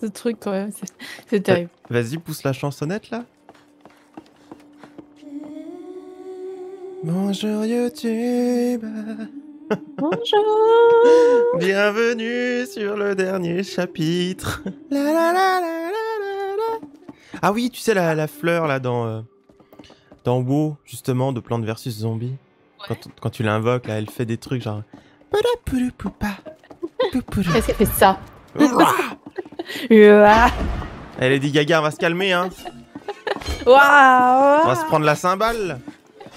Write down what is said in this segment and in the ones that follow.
ce truc quand même. c'est- terrible. Vas-y, pousse la chansonnette là. Bonjour YouTube. Bonjour. Bienvenue sur le dernier chapitre. La la la la la la la. Ah oui, tu sais la, la fleur là dans euh, dans WoW justement de Plante versus Zombie. Quand, quand tu l'invoques là, elle fait des trucs genre. Qu'est-ce qu'elle fait ça? Elle est dit Gaga, on va se calmer hein. On va se prendre la cymbale.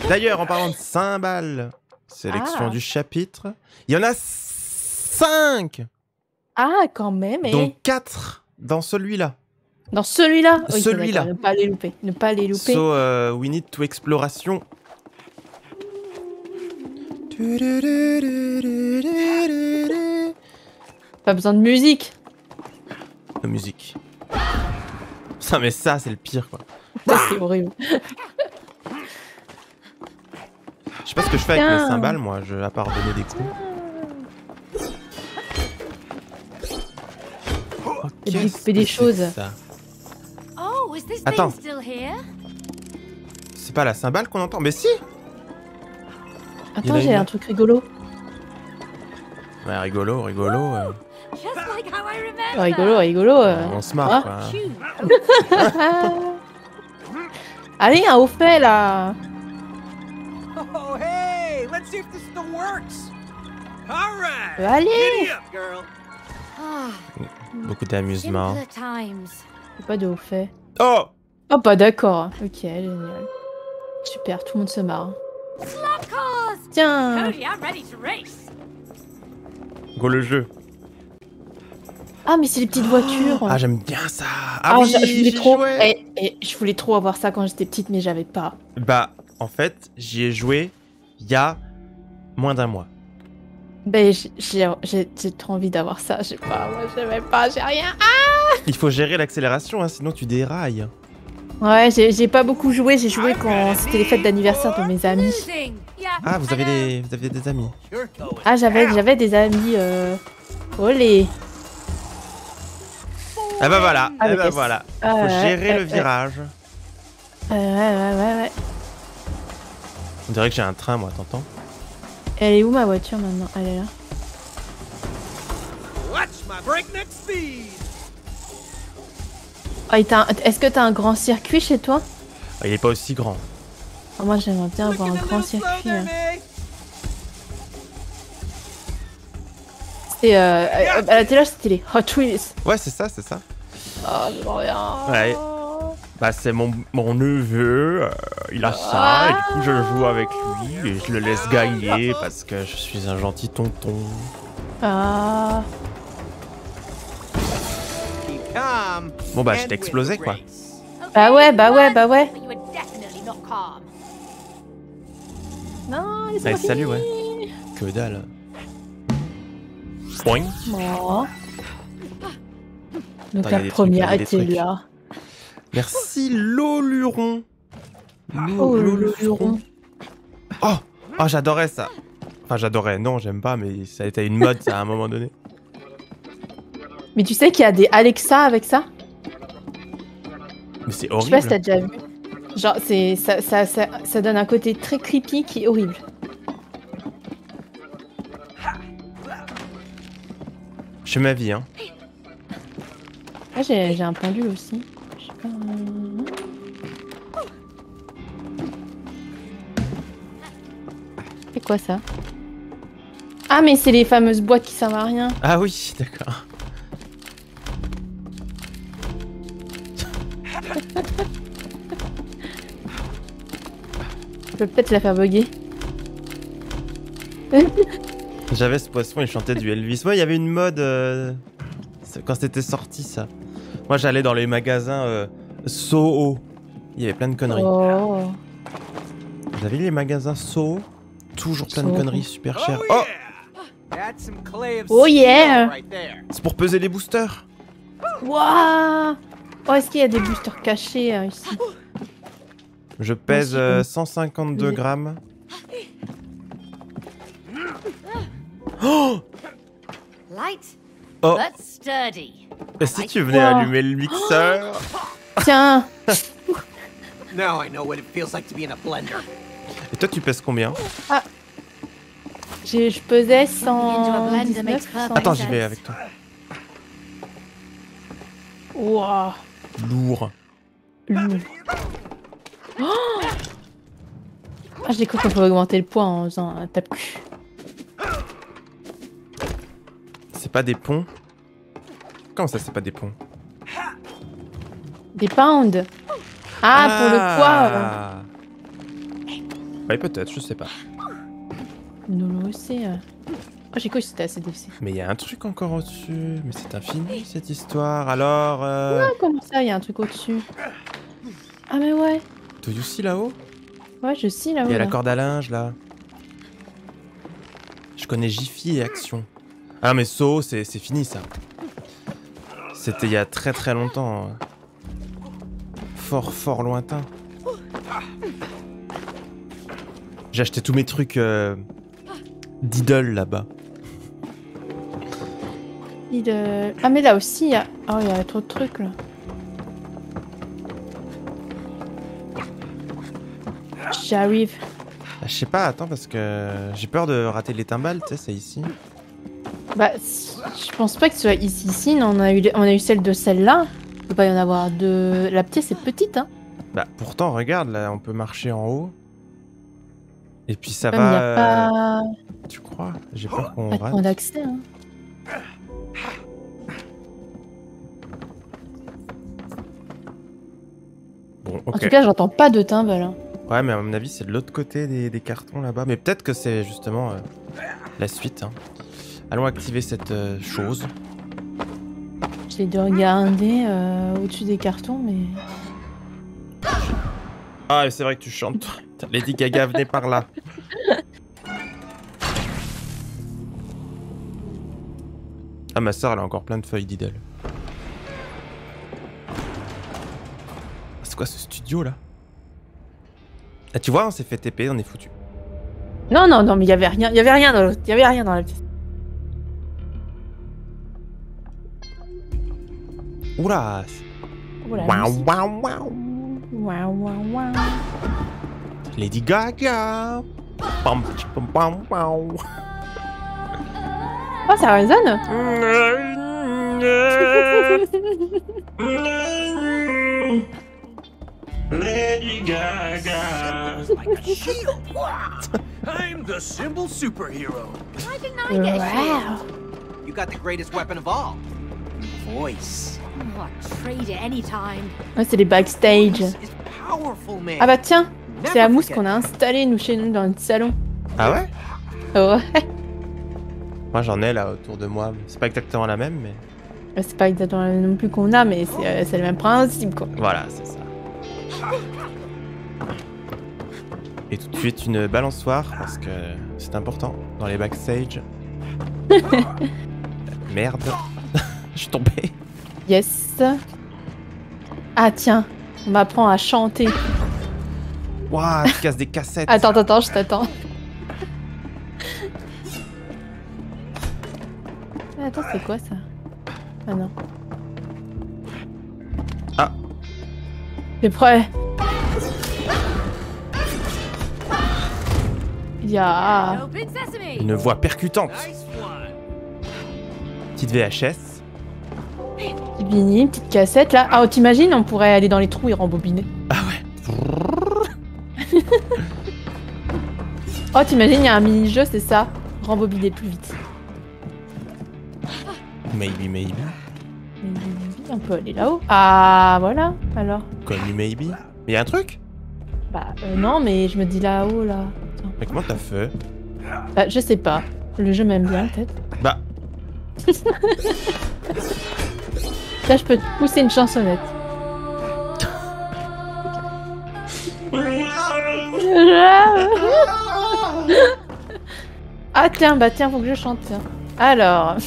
D'ailleurs, en parlant de cymbale, sélection Ah. du chapitre, il y en a 5 Ah, quand même. Et dont 4 dans celui-là. Dans celui-là Oui, Celui-là. Ne pas les louper. Ne pas les louper. So, euh, we need to exploration. Pas besoin de musique. La musique. Ça, mais ça, c'est le pire, quoi. C'est horrible. Je sais pas ce que je fais avec les Tiens. cymbales, moi, je, à part donner des coups. Oh, Et de des choses. ça Oh, is this Attends. thing still here? C'est pas la cymbale qu'on entend? Mais si Attends, j'ai une- un truc rigolo. Ouais, rigolo, rigolo. euh, Just like how I remember. Oh, rigolo, rigolo. euh. on se marre, Ah. Allez, un haut fait là. Oh, hey! Let's see if this still works! Alright! Euh, Allez. Ah, Beaucoup d'amusement. pas de haut fait. Oh Oh, pas d'accord. Ok, génial. Super, tout le monde se marre. Tiens. Cody, I'm ready to race. Go le jeu. Ah, mais c'est les petites voitures. Ah, j'aime bien ça. Ah, Ah, oui, je, je voulais trop. jouais. eh, eh, je voulais trop avoir ça quand j'étais petite, mais j'avais pas. Bah, en fait, j'y ai joué il y a moins d'un mois. Ben, j'ai- trop envie d'avoir ça. J'ai pas, moi, j'avais pas, j'ai rien. Ah Il faut gérer l'accélération, hein, sinon tu dérailles. Ouais, j'ai j'ai pas beaucoup joué. J'ai joué quand c'était les fêtes d'anniversaire de mes amis. Ah, vous avez des, vous avez des amis. Ah, j'avais j'avais des amis. Euh... Olé. Ah bah voilà, Ah, eh bah voilà. Ah, Faut ouais, gérer ouais, le ouais. virage. Ouais, ouais, ouais, ouais, ouais. On dirait que j'ai un train, moi, t'entends? Elle est où ma voiture maintenant? Elle est là. Watch my breakneck speed! Ah, et t'as un- Est-ce que t'as un grand circuit chez toi? Ah, Il est pas aussi grand. Ah, Moi, j'aimerais bien avoir un grand circuit. there, hein. C'était euh, euh, à la télé, c'était les Hot Wheels. Ouais, c'est ça, c'est ça. Oh, trop bien. Ouais. Bah, c'est mon, mon neveu, euh, il a ça, et du coup, je joue avec lui, et je le laisse gagner parce que je suis un gentil tonton. Ah. Bon, bah, je t'ai explosé, quoi. Bah ouais, bah ouais, bah ouais. Non, les Allez, salut, ouais. Que dalle. Donc Attends, la première était là. Merci, Loluron. Oh, le luron. Oh, oh j'adorais ça. Enfin, j'adorais, non, j'aime pas, mais ça a été une mode, ça, à un moment donné. Mais tu sais qu'il y a des Alexa avec ça? Mais c'est Je sais pas si horrible. t'as déjà vu. Genre, ça, ça, ça donne un côté très creepy qui est horrible. Je fais ma vie, hein. Ah, j'ai, j'ai un pendule aussi. Je sais pas. C'est quoi ça? Ah, mais c'est les fameuses boîtes qui servent à rien. Ah oui, d'accord. Je peux peut-être la faire bugger. J'avais ce poisson, il chantait du Elvis. Ouais, il y avait une mode euh, quand c'était sorti, ça. Moi, j'allais dans les magasins euh, Soho. Il y avait plein de conneries. Oh. Vous avez les magasins Soho? Toujours plein de conneries super Oh, chères. yeah. Oh, That's some clay of Oh, steel yeah. c'est pour peser les boosters. Waouh Oh, est-ce qu'il y a des boosters cachés euh, ici? Je pèse aussi, euh, oui. 152 Oui. grammes. Oh Light, Oh but sturdy. Et si tu venais Wow. allumer le mixeur? Tiens Now I know what it feels like to be in a blender. Et toi, tu pèses combien? J'ai- Je pesais Into a blender 119, makes perfect Attends, j'y vais avec toi. Wouah Lourd. lourd. Oh ah, j'ai cru qu'on pouvait augmenter le poids en faisant un tape-cul. C'est pas des ponts Comment ça, c'est pas des ponts? Des pounds Ah, pour le poids euh. Ouais, peut-être, je sais pas. Nous aussi. euh. Oh, j'ai cru que c'était assez difficile. Mais il y a un truc encore au-dessus. Mais c'est infini cette histoire. Alors, euh... Ah, comment ça, il y a un truc au-dessus? Ah, mais ouais. Do you see là-haut? Ouais, je sais là-haut. Il y a la corde à linge là. Je connais Jiffy et Action. Ah mais So, c'est fini ça. C'était il y a très très longtemps. hein. Fort fort lointain. J'ai acheté tous mes trucs euh, d'idole là-bas. Euh, Ah, mais là aussi, il y a... Oh, il y a trop de trucs, là. J'arrive. Ah, Je sais pas, attends parce que j'ai peur de rater les timbales, tu sais, c'est ici. Bah, je pense pas que ce soit ici, ici. non, On a eu, on a eu celle de celle-là. Il peut pas y en avoir deux. La pièce est petite, hein. Bah pourtant, regarde, là, on peut marcher en haut. Et puis ça il va. a pas, euh, Tu crois? J'ai peur qu'on rate. point d'accès, hein. Bon, En ok. tout cas, j'entends pas de timbal. Hein. Ouais, mais à mon avis, c'est de l'autre côté des, des cartons là-bas. Mais peut-être que c'est justement euh, la suite. hein. Allons activer cette euh, chose. J'ai de regarder euh, au-dessus des cartons, mais. Ah, c'est vrai que tu chantes. Lady Gaga, venez par là. Ah, ma soeur, elle a encore plein de feuilles d'idole. C'est quoi ce studio là? Ah, tu vois, on s'est fait TP, on est foutu. Non, non, non, mais il y avait rien. Il y avait rien dans l'autre. Il y avait rien dans la pièce. Oula Oh, la Waouh, musique. waouh, waouh Waouh, waouh, waouh. Lady Gaga Pam, pam, pam, pam. Oh, ça résonne Lady Gaga Like a shield. I'm the symbol superhero. Why didn't I get Wow. You got the greatest weapon of all. Voice. Oh, c'est les backstage. Ah bah tiens, c'est la mousse qu'on a installée nous chez nous dans le salon. Ah ouais? Ouais. Moi j'en ai là autour de moi. C'est pas exactement la même, mais C'est pas exactement la même non plus qu'on a, mais c'est euh, c'est le même principe quoi. voilà, c'est ça. Et tout de suite une balançoire parce que c'est important dans les backstage. Merde. Je suis tombé. Yes. Ah tiens, on m'apprend à chanter. Waouh, tu casses des cassettes. Attends, attends, attends, je t'attends. Ah, Attends, c'est quoi ça? Ah non. Ah. T'es prêt? Ya. Open sesame. Une voix percutante. Petite VHS. Petit vinyle, petite cassette là. Ah, oh, t'imagines, on pourrait aller dans les trous et rembobiner. Ah ouais. Oh, t'imagines, il y a un mini-jeu, c'est ça Rembobiner plus vite. Maybe, maybe. Maybe, On peut aller là-haut. Ah, voilà, alors. Connu maybe. Mais y a un truc? Bah, euh, non, mais je me dis là-haut, là. Attends. Mais comment t'as fait? Bah, je sais pas. Le jeu m'aime bien, peut-être. Bah, Là, je peux te pousser une chansonnette. ah, tiens, bah, tiens, faut que je chante, tiens. Alors.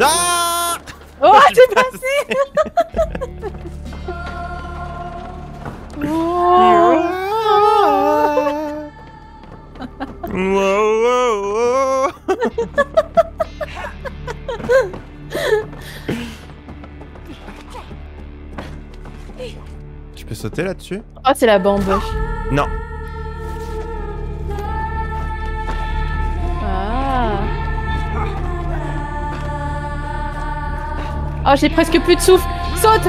Ah Oh, c'est passé. Wow, wow, wow. Tu peux sauter là-dessus? Oh, c'est la bamboche. Non. Ah. Oh, j'ai presque plus de souffle. Saute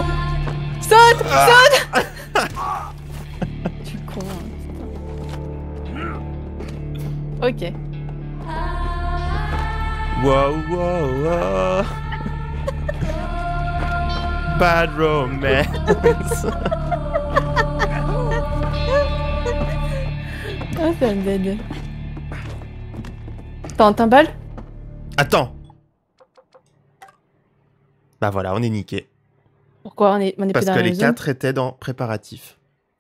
Saute ah. Saute. Tu con. Hein. Ok. Wow, wow, wow. Bad romance. Ah, ça me donne. T'as un balle Attends. Bah voilà, on est niqué. Pourquoi on est, on est Parce plus dans que la les zone quatre étaient dans préparatif.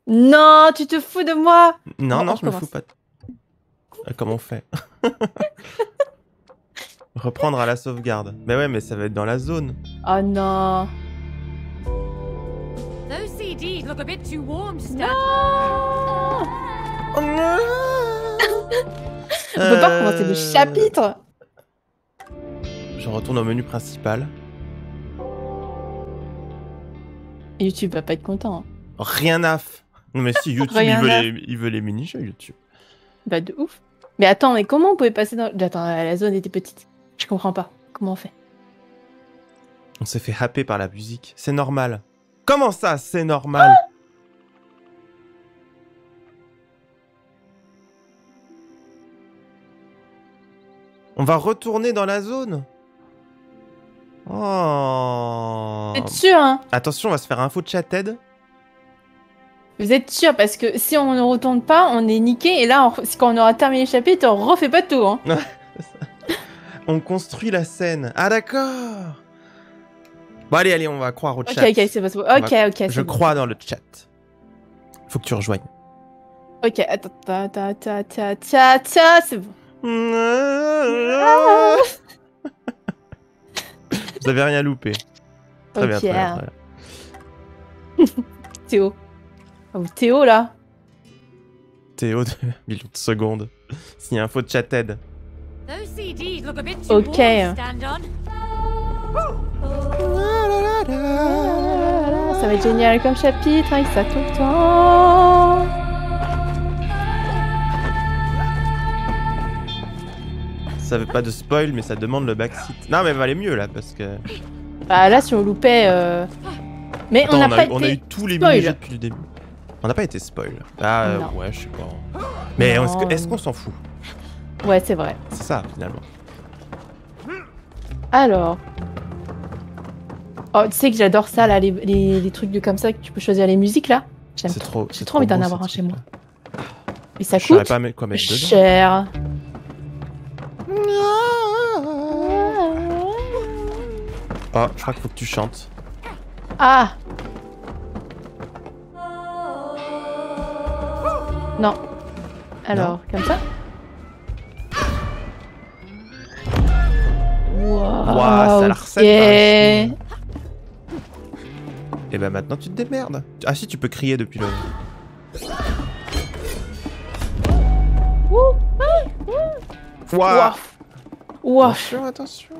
Non, tu te fous de moi Non, non, on je me recommence. fous pas. de- Euh, Comment on fait? Reprendre à la sauvegarde. Mais ouais, mais ça va être dans la zone. Oh non Those CDs look a bit too warm to stand. On peut pas recommencer le Euh, chapitre Je retourne au menu principal. YouTube va pas être content. hein. Rien à f... Non mais si, YouTube, il veut, les, il veut les mini-jeux, YouTube. Bah de ouf. Mais attends, mais comment on pouvait passer dans... Attends, la zone était petite. Je comprends pas. Comment on fait? On s'est fait happer par la musique. C'est normal. Comment ça, c'est normal? On va retourner dans la zone? Oh Vous êtes sûr, hein? Attention, on va se faire un faux chatted. Vous êtes sûr Parce que si on ne retourne pas, on est niqué. Et là, on- quand on aura terminé le chapitre, on refait pas tout. Hein. On construit la scène. Ah d'accord Bon allez, allez, on va croire au Ok, chat. ok, c'est pas Ok, va- ok. Je bon. crois dans le chat. Faut que tu rejoignes. Ok, attends, c'est bon. Vous avez rien loupé. Très bien, Ok. très bien, très bien. Théo. Oh, Théo, là. Théo de millions de secondes. S'il y a un faux chatted. Those Ok. on. Ça va être génial comme chapitre avec ça tout le temps. Ça veut pas de spoil, mais ça demande le backseat. Non, mais va aller mieux là, parce que. Bah là, si on loupait... euh, Mais Attends, on n'a a, pas eu- on a eu été... tous les spoil. mini-jeux depuis le début. On n'a pas été spoil. Ah, Non. ouais, je sais pas. Mais est-ce qu'on s'en fout? Ouais, c'est vrai. C'est ça, finalement. Alors... Oh, tu sais que j'adore ça, là, les, les, les trucs de comme ça, que tu peux choisir les musiques, là. J'aime C'est trop. J'ai c'est trop envie d'en avoir un chez moi. Et ça coûte pas quoi mettre cher. Oh, je crois qu'il faut que tu chantes. Ah Non. Alors, comme ça Ouah, ça la recette. Et bah maintenant tu te démerdes. Ah si, tu peux crier depuis le. Ouah. Ouah. Attention, attention.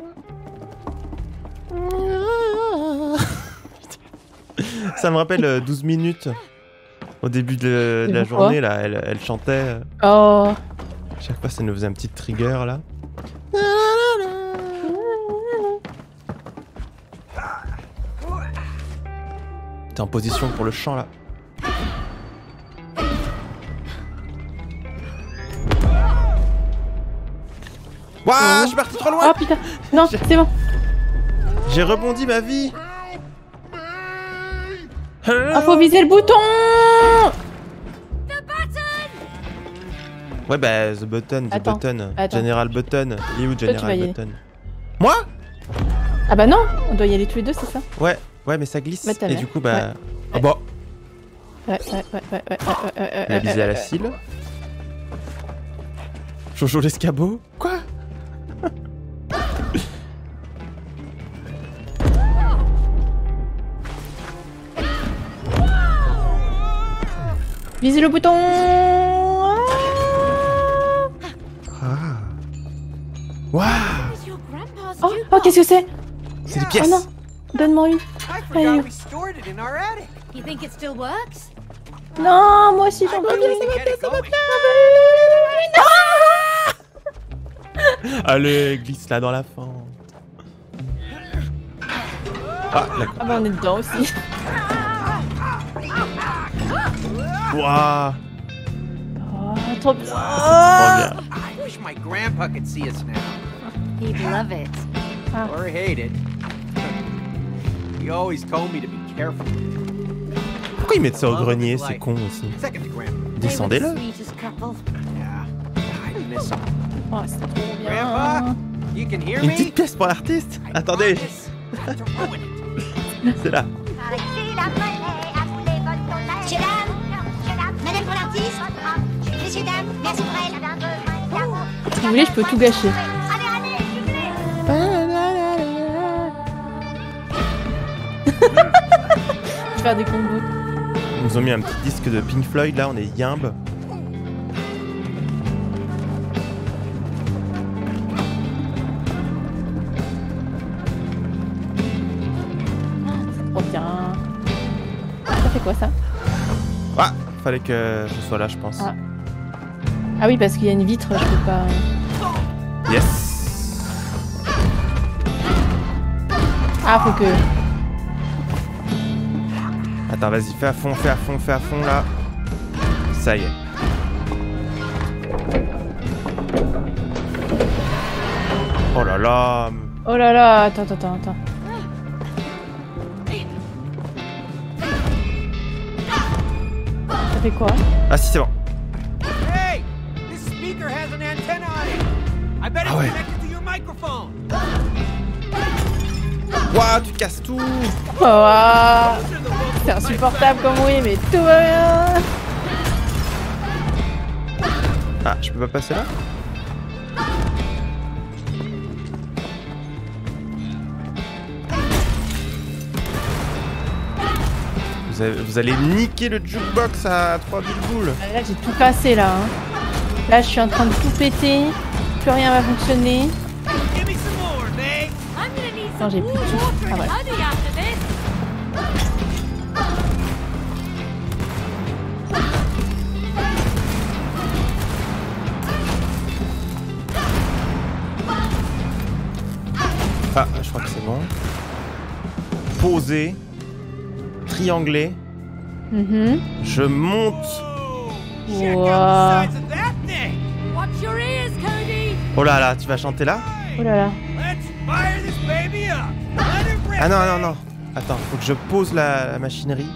Ça me rappelle euh, 12 minutes. Au début de, de la journée, là, elle, elle chantait. euh, Oh. Chaque fois, ça nous faisait un petit trigger, là. T'es en position pour le chant, là. Waouh, je suis parti trop loin Oh putain. Non, c'est bon. J'ai rebondi ma vie Ah, faut viser le bouton Ouais, bah, The Button, The Attends, Button. attends. General Button. Il est où, General. Button? Moi? Ah bah non, on doit y aller tous les deux, c'est ça? Ouais, ouais, mais ça glisse. Et mère. du coup, bah. Ah bah, Ouais, ouais, ouais, ouais, ouais, ouais, ouais, ouais, elle a ouais, visé à la cile. Jojo l'escabeau Quoi? Visez le bouton Ah. Oh, oh qu'est-ce que c'est? C'est des Oh pièces non Donne-moi une. I forgot Hey. we stored it in our attic. You think it still works? Non, moi aussi j'en veux it going. Allez, glisse là dans la fente. Ah, d'accord. Ah bah on est dedans aussi. Waouh. Oh, trop bien. Trop bien. I wish my grandpa could see us now. He'd love it. Or hate it. He always told me to be careful. Pourquoi ils mettent ça au grenier C'est con aussi? Second to grandpa. Descendez-le. Oh, c'est trop bien. you Une me? petite pièce pour l'artiste Attendez, c'est là. Messieurs, dames, madame pour l'artiste, messieurs, dames, merci pour elle. Si vous voulez, je peux tout gâcher. Allez, Je vais faire des combos. Ils nous ont mis un petit disque de Pink Floyd là, on est yimbe. Trop bien. Ça fait quoi ça? Ah, fallait que je sois là, je pense. Ah. Ah oui, parce qu'il y a une vitre, je peux pas. Yes Ah, faut que. Attends, vas-y, fais à fond, fais à fond, fais à fond là. Ça y est. Oh là là Oh là là, attends, attends, attends. Ça fait quoi Ah si, c'est bon. Hey! This speaker has an antenna on it! I bet it's Ah ouais. connected to your microphone! Waouh, tu casses tout Oh, ah. C'est insupportable comme oui, mais tout va bien. Ah, je peux pas passer là? Vous, avez- vous allez niquer le jukebox à 3 boules. Là, j'ai tout cassé là. hein. Là, je suis en train de tout péter. Plus rien va fonctionner. Non, j'ai plus de Ah, Watch your ears, Cody. Oh là là, tu vas chanter là Oh là là. Let's fire this baby up! Let it rip! Ah non, non, non. Attends, faut que je pose la, la machinerie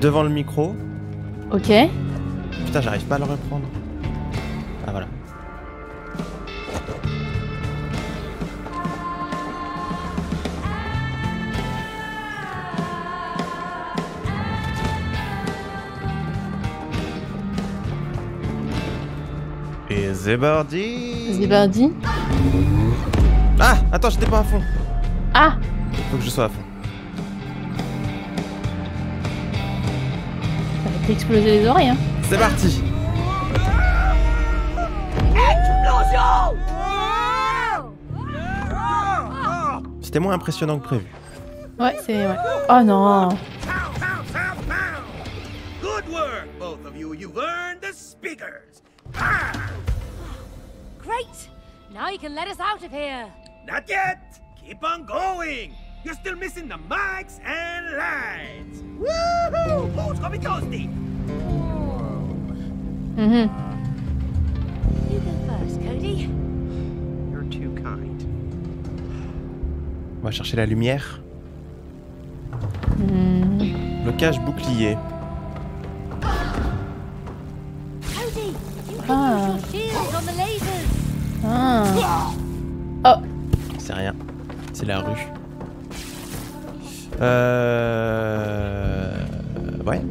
devant le micro. Ok. Putain, j'arrive pas à le reprendre. Parti Zibardi. Ah Attends, j'étais pas à fond. Ah Faut que je sois à fond. Ça va t'exploser les oreilles, hein. C'est parti C'était moins impressionnant que prévu. Ouais, c'est. Ouais. Oh non! Good work, both of you. You've earned the speakers. Great. Now you can let us out of here. Not yet. Keep on going. You're still missing the mics and lights. Woohoo! Who's gonna be toasty? Mhm. You go first, Cody. You're too kind. On va chercher la lumière. Mhm. Blocage bouclier. Cody, you can Ah. use your shield on the lasers. Ah. Oh C'est rien. C'est la rue. Euh... Ouais.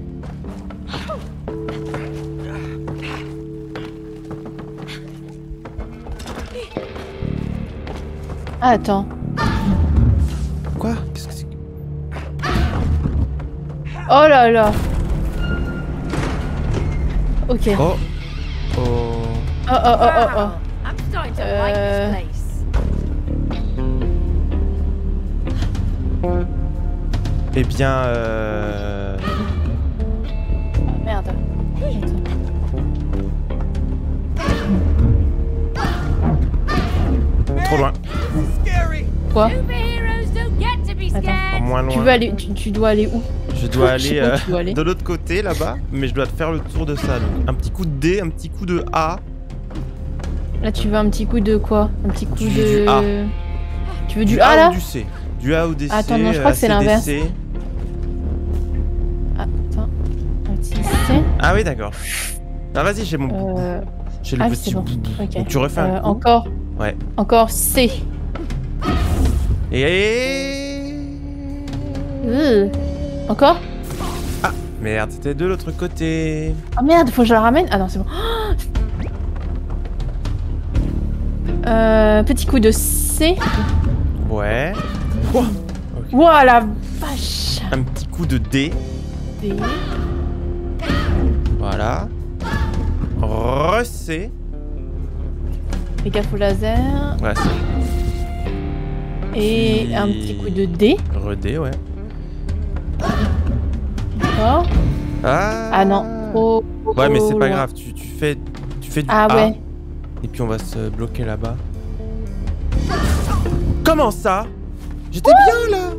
Ah, attends. Quoi? Qu'est-ce que c'est? Oh là là Ok. Oh, Oh Oh oh, oh, oh, oh. Uh. Eh bien, euh... Ah, merde. trop loin. Quoi Attends. Moins Tu loin. veux aller, tu, tu dois aller où Je dois aller, euh, tu dois aller. de l'autre côté là-bas, mais je dois te faire le tour de ça. Donc, un petit coup de D, un petit coup de A. Là, tu veux un petit coup de quoi? Un petit coup Du- de. du A. Tu veux du, A A là? ou du C? Du A ou des C Attends, non, je crois que c'est l'inverse. Ah, attends. Un petit C. Ah oui, d'accord. Ah vas-y, j'ai mon, Euh, j'ai le ah, petit. c'est bon. Donc, tu refais un Euh, coup. encore. Ouais. Encore C. Et Euh. Encore? Merde, c'était de l'autre côté. Oh merde, faut que je la ramène Ah non, c'est bon. Euh, petit coup de C. Ouais. Ouah la vache Un petit coup de D. D. Voilà. Re-C. Fais gaffe au laser. Ouais, c'est Et Puis- un petit coup de D. re-D, ouais. D'accord. Ah. Ah non. Oh, Ouais, mais c'est oh, pas grave. Tu, tu fais, tu fais du Ah A. ouais. Et puis on va se bloquer là-bas. Comment ça? J'étais bien là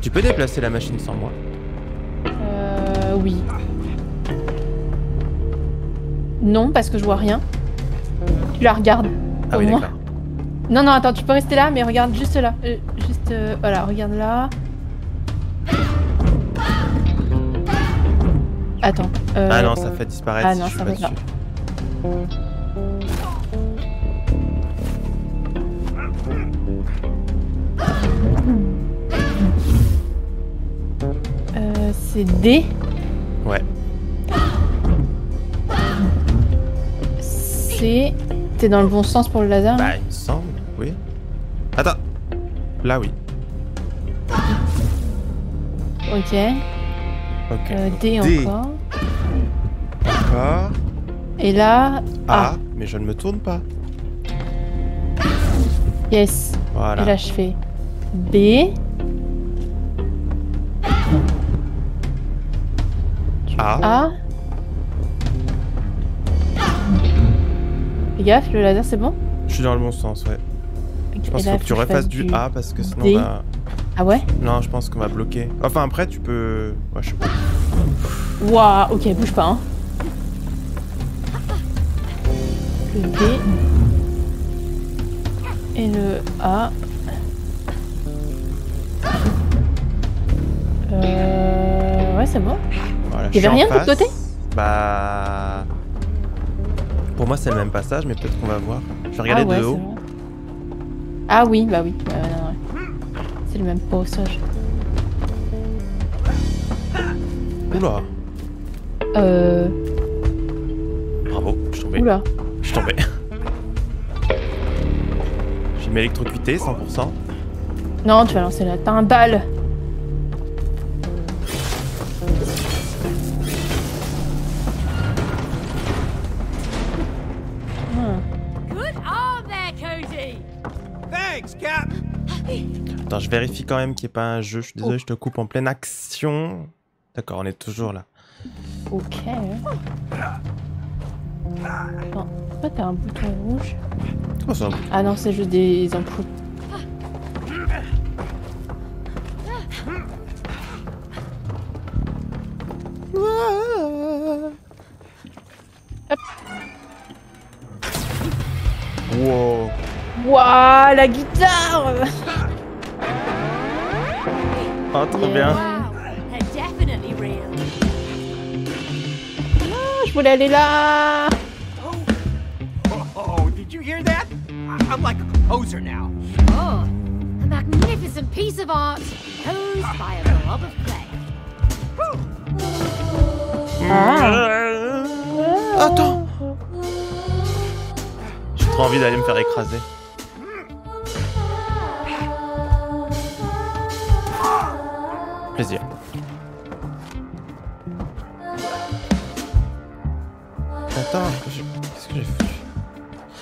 Tu peux déplacer la machine sans moi? Euh, oui. Non, parce que je vois rien. Tu la regardes. Ah Au oui, moins. d'accord. Non, non, attends, tu peux rester là, mais regarde juste là. Euh, juste, euh, voilà, regarde là. Attends. euh, Ah non, ça fait disparaître ah si non, je suis ça va pas. dessus. euh, c'est D. Ouais. C'est. T'es dans le bon sens pour le laser Bah, il me semble, oui. Attends. Là, oui. Ok. Euh, D, D. encore. D'accord. Et là. A, mais je ne me tourne pas. yes. Voilà. Et là, je fais B. A. A. Fais gaffe, le laser c'est bon? Je suis dans le bon sens, ouais. Je pense qu'il faut que tu refasses fasse du A parce que sinon D. on va... Ah ouais Non, je pense qu'on va bloquer. Enfin, après, tu peux... Ouais, je sais pas. Waouh, ok, bouge pas. Hein. Le D. Et le A. Euh. Ouais, c'est bon. Voilà, Y avait rien en de l'autre côté Bah... Pour moi, c'est le même passage, mais peut-être qu'on va voir. Je vais regarder ah ouais, de haut. Ah oui, bah oui. Non, ouais. Même passage. Oula. Euh. Bravo, je suis tombé. Oula. Je suis tombé. J'ai m'électrocuté, 100%. Non, tu vas lancer la T'as je vérifie quand même qu'il n'y ait pas un jeu. Je suis désolé, je te coupe en pleine action. D'accord, on est toujours là. Ok. Attends, pourquoi t'as un bouton rouge Comment ça Ah non, c'est juste des ampoules. Wow. Waouh, la guitare Oh, trop bien. Ah, Je voulais aller là Oh, oh, did you hear that? I'm like a composer now. Oh, a magnificent piece of art composed by a blob of clay. Ah. Attends. J'ai trop envie d'aller me faire écraser. Plaisir. Attends, qu'est-ce que j'ai foutu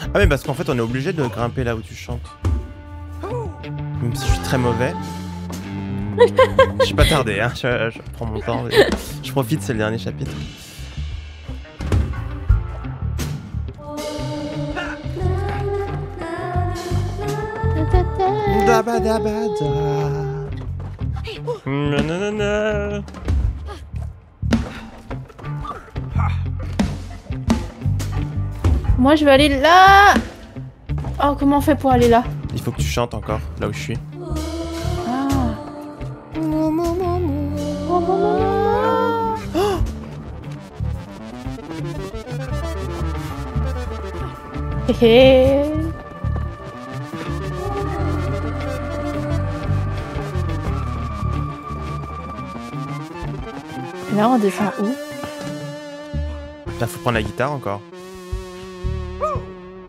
Ah mais parce qu'en fait on est obligé de grimper là où tu chantes. Même si je suis très mauvais. je suis pas tardé, hein. Je, je prends mon temps. Je profite, c'est le dernier chapitre. Dabadabada. Nanana. Moi, je vais aller là. Oh, comment on fait pour aller là? Il faut que tu chantes encore, là où je suis. Ah. Hé hé. Là, on descend où? Là, faut prendre la guitare encore.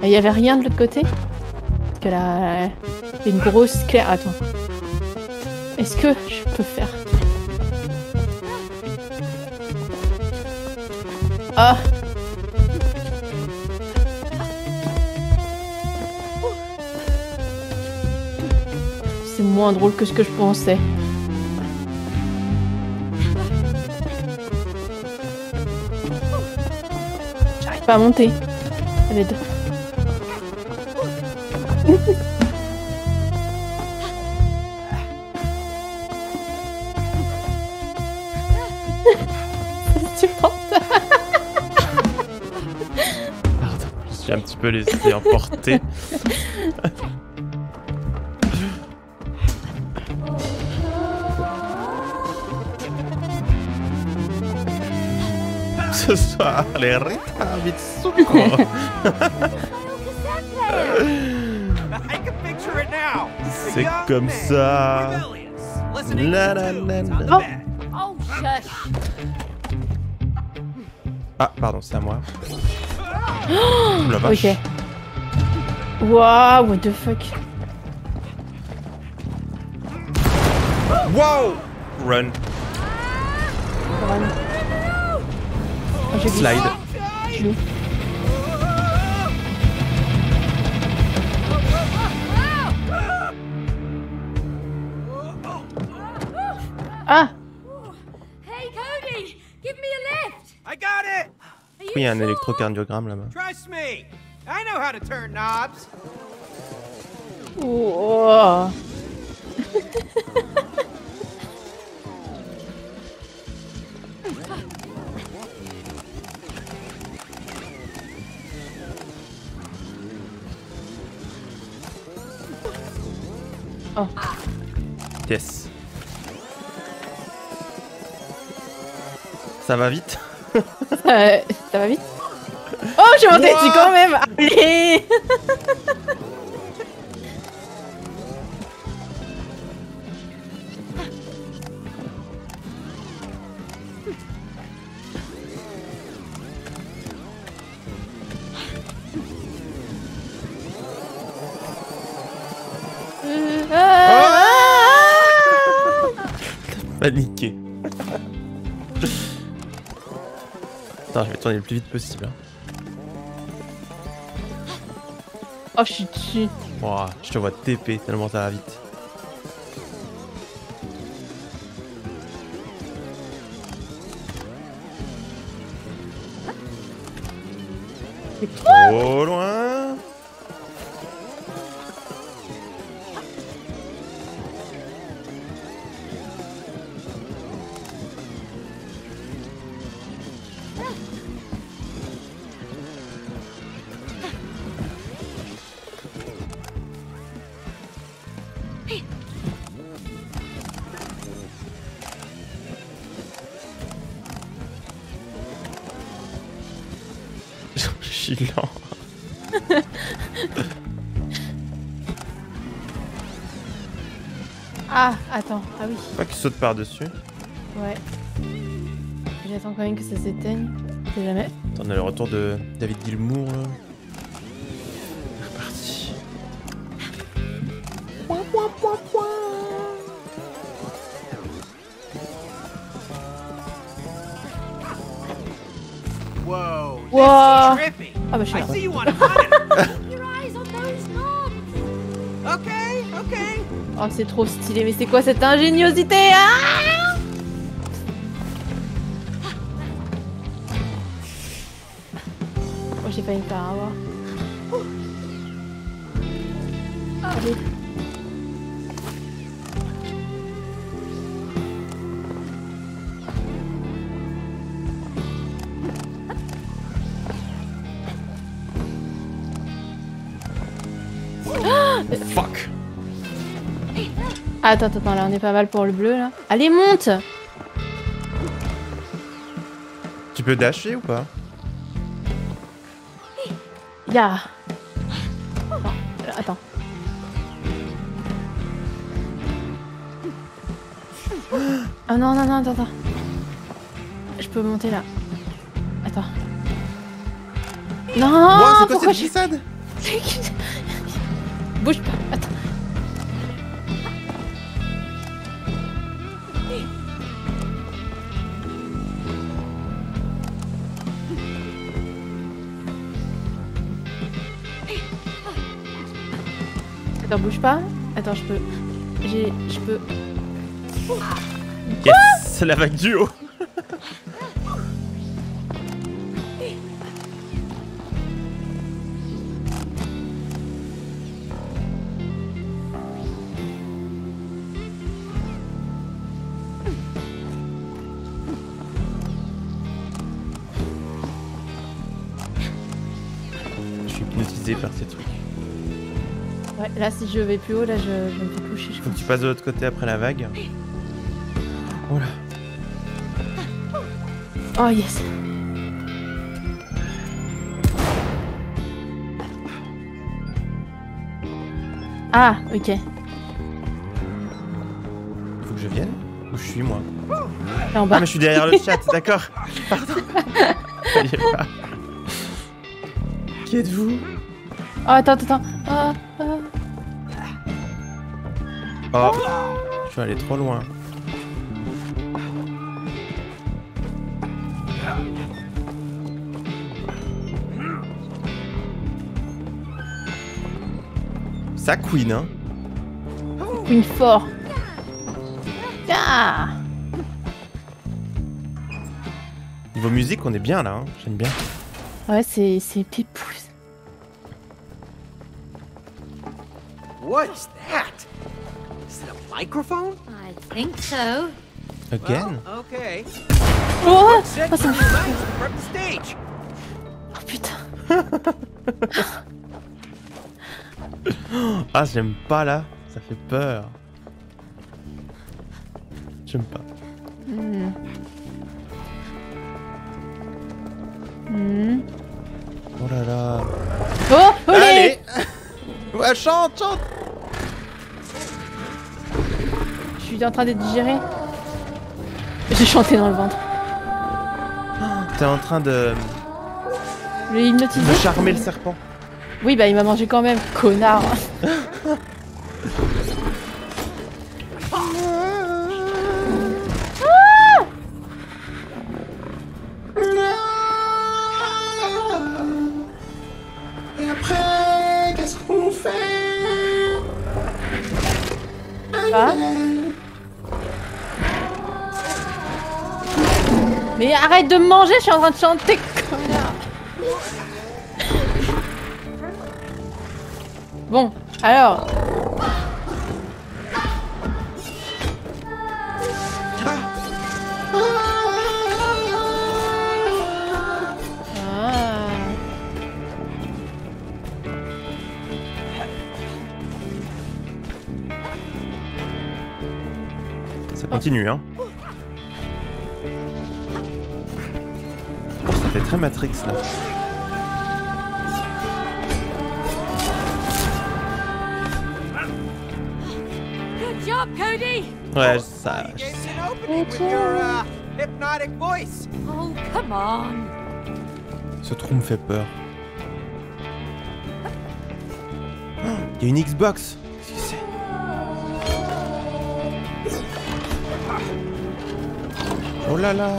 Il y avait rien de l'autre côté? Parce que là, il y a une grosse claire. Attends. Est-ce que je peux faire? Ah C'est moins drôle que ce que je pensais. Pas à monter. À l'aide. C'est supportable. Pardon, je suis un petit peu laissé emporter. Ce soir, les Rita C'est comme ça. La la la la. Oh. Oh. Ah, pardon, c'est à moi. Vache. Ok. Waouh, what the fuck. Wow! Run. Vraiment. Oh. Slide. Je glisse. Ah Hey, Cody, give me a lift. I got it. Are you il y a un sure? électrocardiogramme là-bas. Trust me. I know how to turn knobs. Wow. Ça va vite Euh, ça va vite Oh, j'ai monté dessus quand même. Allez. Paniqué. Attends, je vais tourner le plus vite possible. hein. Oh, je suis dessus. Ouah, je te vois TP tellement ça va vite. Par-dessus. Ouais. J'attends quand même que ça s'éteigne. C'est jamais. Attends, on a le retour de David Gilmour là. C'est reparti. Whoa. This Whoa. is trippy. Ah bah je suis I là. C'est trop stylé, mais c'est quoi cette ingéniosité ah Attends, attends, là on est pas mal pour le bleu là. Allez, monte Tu peux dasher ou pas? Ya Attends. Ah non, non, non, attends, attends. Je peux monter là. Attends. Non Wow, c'est quoi cette glissade? Attends, bouge pas. Attends, je peux. J'ai. Je peux. Yes la vague du haut là, si je vais plus haut, là, je, je me fais toucher, je Faut que tu passes de l'autre côté après la vague. Oh là. Oh, yes. Ah, ok. Il faut que je vienne Où je suis moi Là en Ah bas. mais je suis derrière le chat, d'accord Pardon. Qui êtes-vous? Oh, attends, attends, Oh, je suis allé trop loin. Ça queen, hein Queen fort. Ah Niveau musique, on est bien là, hein j'aime bien. Ouais, c'est c'est pépouze. What? is microphone? I think so. Again? Well, okay. Oh, oh, ça me- oh putain. Ah, j'aime pas là, ça fait peur. J'aime pas. Hmm. Hmm. Oh là là. Oh, olé Allez Ouais, chante, chante suis en train d'être digéré. J'ai chanté dans le ventre. T'es en train de, Le hypnotisé de charmer le serpent. Oui, bah il m'a mangé quand même, connard. arrête de manger, je suis en train de chanter, connard. Bon, alors. Ah. Ça continue, hein. Très Matrix là. Good job, Cody. Ouais, ça. With your uh. Oh. Ce trou me fait peur. Oh, Il y a une Xbox Qu'est-ce que c'est? Oh là là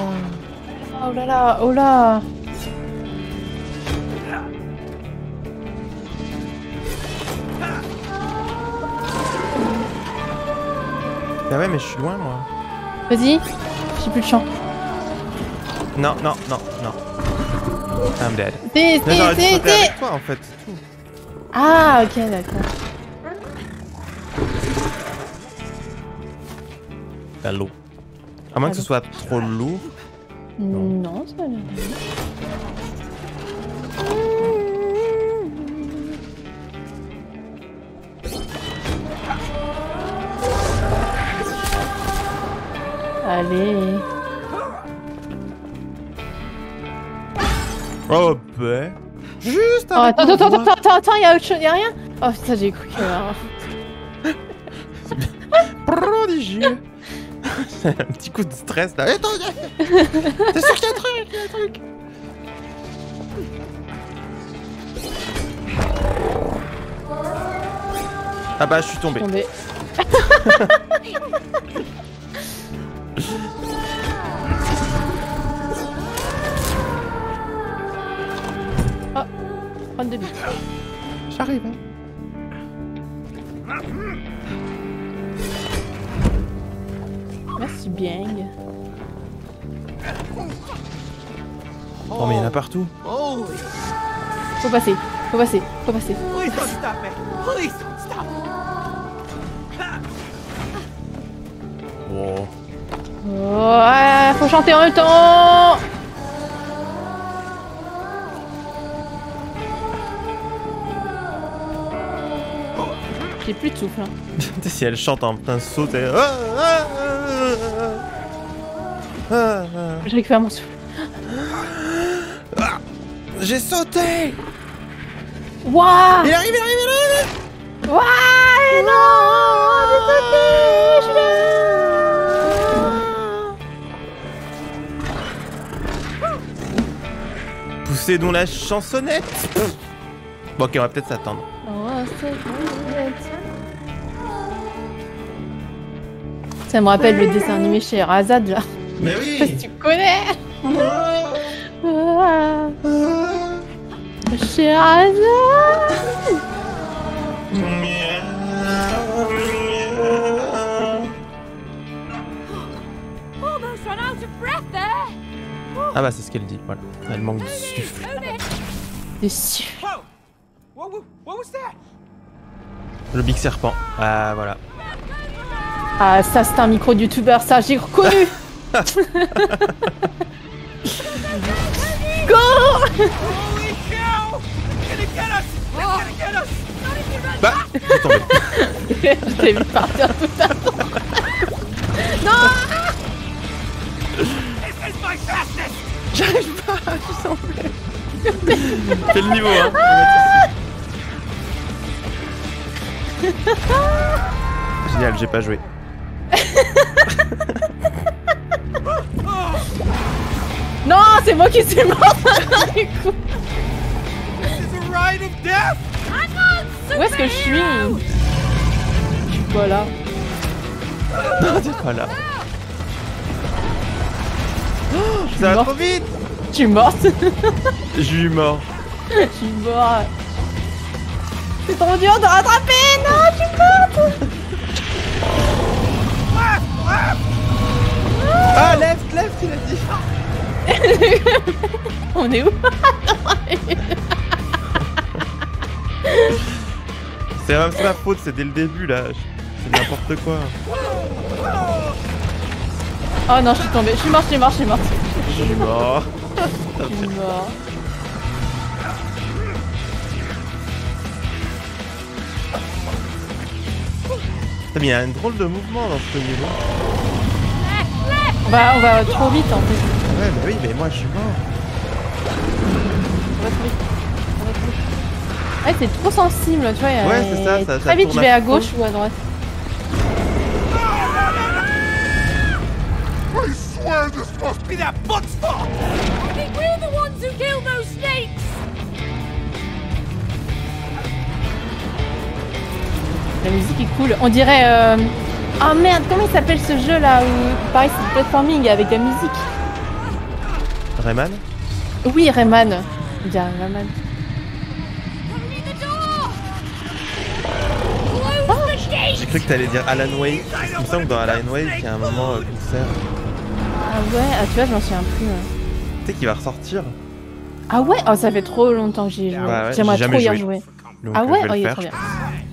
Oh là là, oh là. Bah ouais, mais je suis loin, moi. Vas-y, j'ai plus de champ. Non, non, non, non. I'm dead. T'es, t'es, t'es, toi, en fait. Ah, ok, d'accord. La l'eau. À moins que ce soit trop lourd. Non, ça a Allez. Oh, bah. Juste Oh, attends, attends, attends, attends, attends, y'a autre chose, y'a rien? Oh putain, j'ai cru que. Prodigieux. C'est un petit coup de stress là. Attends, t'es sûr qu'il y a un truc, il y a un truc? Ah bah, je suis tombé. Tombé. J'arrive. hein. Merci bien. Oh, mais il y en a partout. Faut passer, faut passer, faut passer. Please don't stop me! Please don't stop! Oh. Faut chanter en même temps. J'ai plus de souffle. Hein. Si elle chante en plein saut, t'es. Ah, ah, ah, ah, ah. Je récupère mon souffle. J'ai sauté Waouh Il arrive, il arrive, il arrive Waouh Non J'ai sauté Je suis là Poussez donc la chansonnette Bon, ok, on va peut-être s'attendre. Oh, Ça me rappelle le dessin animé chez Razad là. Mais si tu connais. Ah. Chez Razad. Almost run out of breath there. Ah bah, c'est ce qu'elle dit, voilà. Elle manque de souffle. Was that? Le big serpent. Ah, voilà. Ah ça c'est un micro youtuber, ça j'ai reconnu. Go! Bah, j'ai tombé. Je t'ai vu partir tout à l'heure. This is my fastest! Quel niveau, hein Génial, j'ai pas joué. Non, c'est moi qui suis mort. Du coup, This is a ride of death! Où est-ce que je suis? Je suis pas là. Non, t'es pas là. Je suis Ça va trop vite Je suis morte. Je suis mort. Je suis morte. C'est trop dur de rattraper. Non, je suis morte. Ah, left, left, il a dit. On est où? C'est c'est ma faute, c'est dès le début là. C'est n'importe quoi. Oh non, je suis tombée. Je suis morte, je suis morte, je suis morte. Je suis mort. Je suis morte. Putain, mais il y a un drôle de mouvement dans ce niveau. On va, on va trop vite en fait. Ouais, bah oui, mais moi je suis mort. On va trop vite. On va trop vite. Ouais, t'es trop sensible, tu vois. Ouais, c'est ça, ça- ça Très vite, je vais à gauche ou à droite. I swear this must Be that book's fault! I think we're the ones who killed those snakes. La musique est cool. On dirait. Euh... Oh merde, comment il s'appelle ce jeu là où pareil c'est du platforming avec la musique? Rayman? Oui, Rayman. On dirait Rayman. J'ai cru que t'allais dire Alan Wake. Il me semble que dans Alan Wake, il y a un moment euh, concert. Ah ouais, ah, tu vois, je m'en souviens plus. ouais. Tu sais qu'il va ressortir. Ah ouais, oh, ça fait trop longtemps que j'y ai joué. Ouais, J'aimerais j'ai trop y joué. rejouer. Donc, Ah ouais, oh, il est trop bien.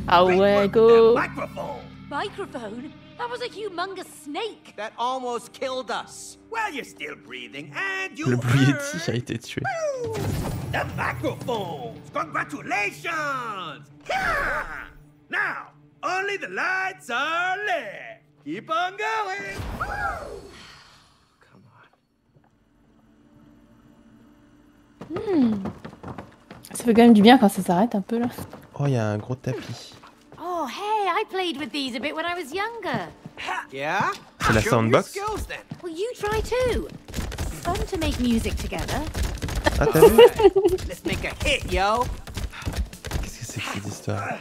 Ah ouais, go Microphone. Microphone? That was a humongous snake. That almost killed us. Well, you're still breathing and you Le Yeti a été tué. the microphones. Congratulations! Yeah! Now, only the lights are lit. Keep on going. Come on. Ça fait quand même du bien quand ça s'arrête un peu là. Oh, il y a un gros tapis. Oh, hey, I played with these a bit when I was younger. Yeah? C'est la soundbox. Well, you try too. It's fun to make music together. Ah, t'as vu? Let's make a hit, yo. Qu'est-ce que c'est que cette histoire?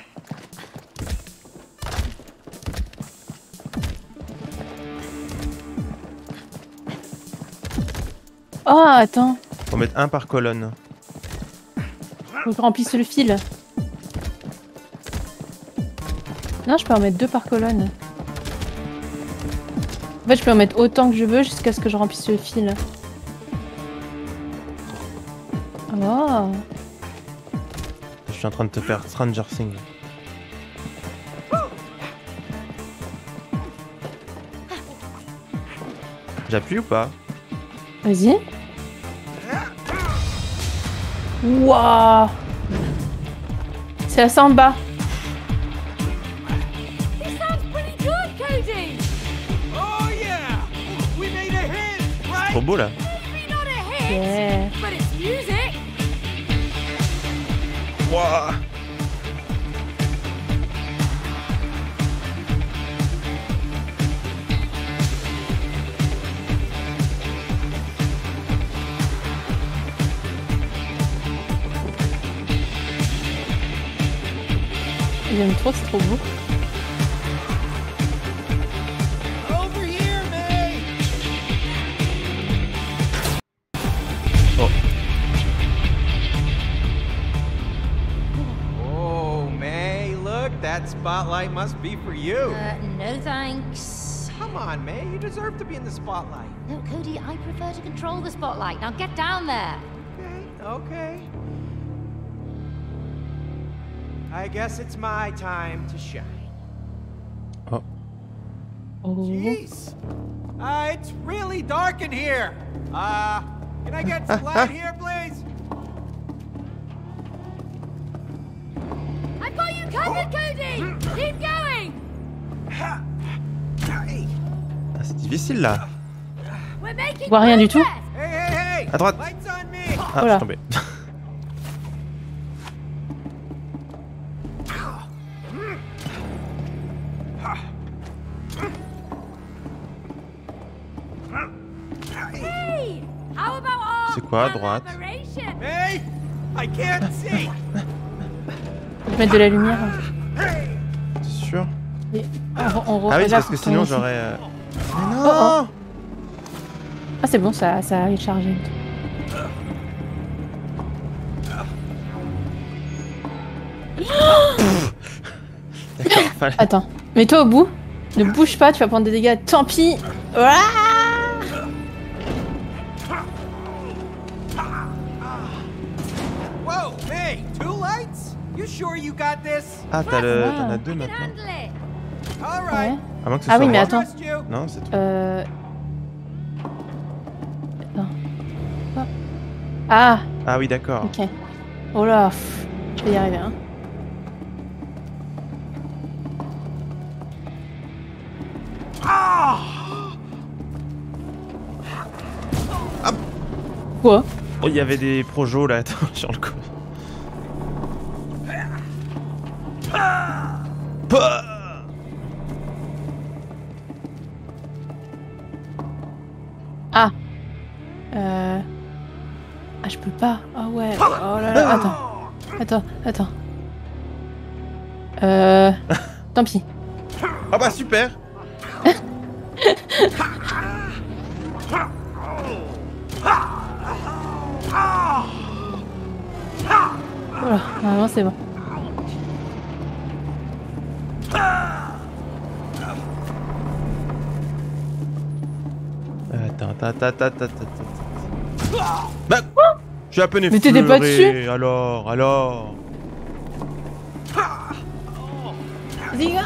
Oh, attends, Faut mettre un par colonne. faut que je remplisse le fil. Non, je peux en mettre deux par colonne. En fait, je peux en mettre autant que je veux jusqu'à ce que je remplisse le fil. Oh, Je suis en train de te faire Stranger Things. J'appuie ou pas? Vas-y. Waouh C'est la samba. This beau là. Yeah. Wouah J'aime trop, c'est trop beau. Spotlight must be for you. Uh, no thanks. Come on, May, you deserve to be in the spotlight. No, Cody, I prefer to control the spotlight. Now get down there. Okay, okay. I guess it's my time to shine. Oh. Oh. Jeez. Uh, it's really dark in here. Uh, can I get some light here, please? Ah, c'est difficile là. We're making Je vois rien du tout. progress. hey, hey! À droite. Lights on me! Ah, Oh je suis tombé. Hey, how about our C'est quoi, à droite? May, I can't see. Mettre de la lumière. T'es sûr on, on Ah oui, parce que sinon j'aurais. euh, Mais non Oh, Ah, c'est bon, ça, ça a chargé. D'accord, fallait- Attends, mets-toi au bout. Ne bouge pas, tu vas prendre des dégâts. Tant pis. Ah Ah, t'as le... Ah. t'en as deux maintenant. ouais. right. À moins que ce Ah soit oui, mais attends. Non, c'est tout. Euh... Attends. Quoi Ah, Ah oui, d'accord. ok. Oh là, pff, je vais y arriver. Hein. Quoi Oh, il y avait des projos là, attends, sur le coup. Ah. Euh... Ah, je peux pas. Ah ouais. Oh là là. Attends. Attends, attends. Euh... Tant pis. Ah bah super Voilà, normalement c'est bon. Ta ta ta ta ta ta. Bah Je suis à peine Mais t'étais pas effleuré, Alors, alors. Vas-y, ah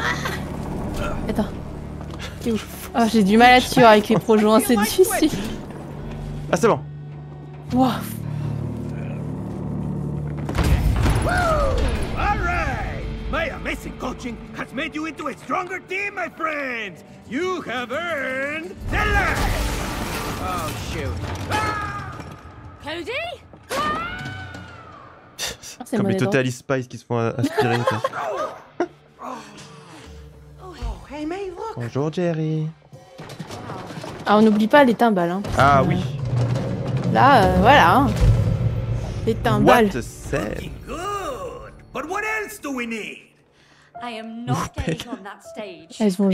Attends. T'es Ah, j'ai du mal à tuer avec les projets, c'est difficile. Ah c'est bon. Wow. My amazing coaching has made you into a stronger team, my friends! You have earned the light! Oh, shoot. Cody? Ah, c'est Comme les. Totally Spice qui se font aspirer. quoi. Oh, hey, May, look. Bonjour Jerry. Ah, on n'oublie pas les timbales. Hein. Ah oui. Là, euh, voilà. hein. Les timbales. What a good! But what else do we need? Elles vont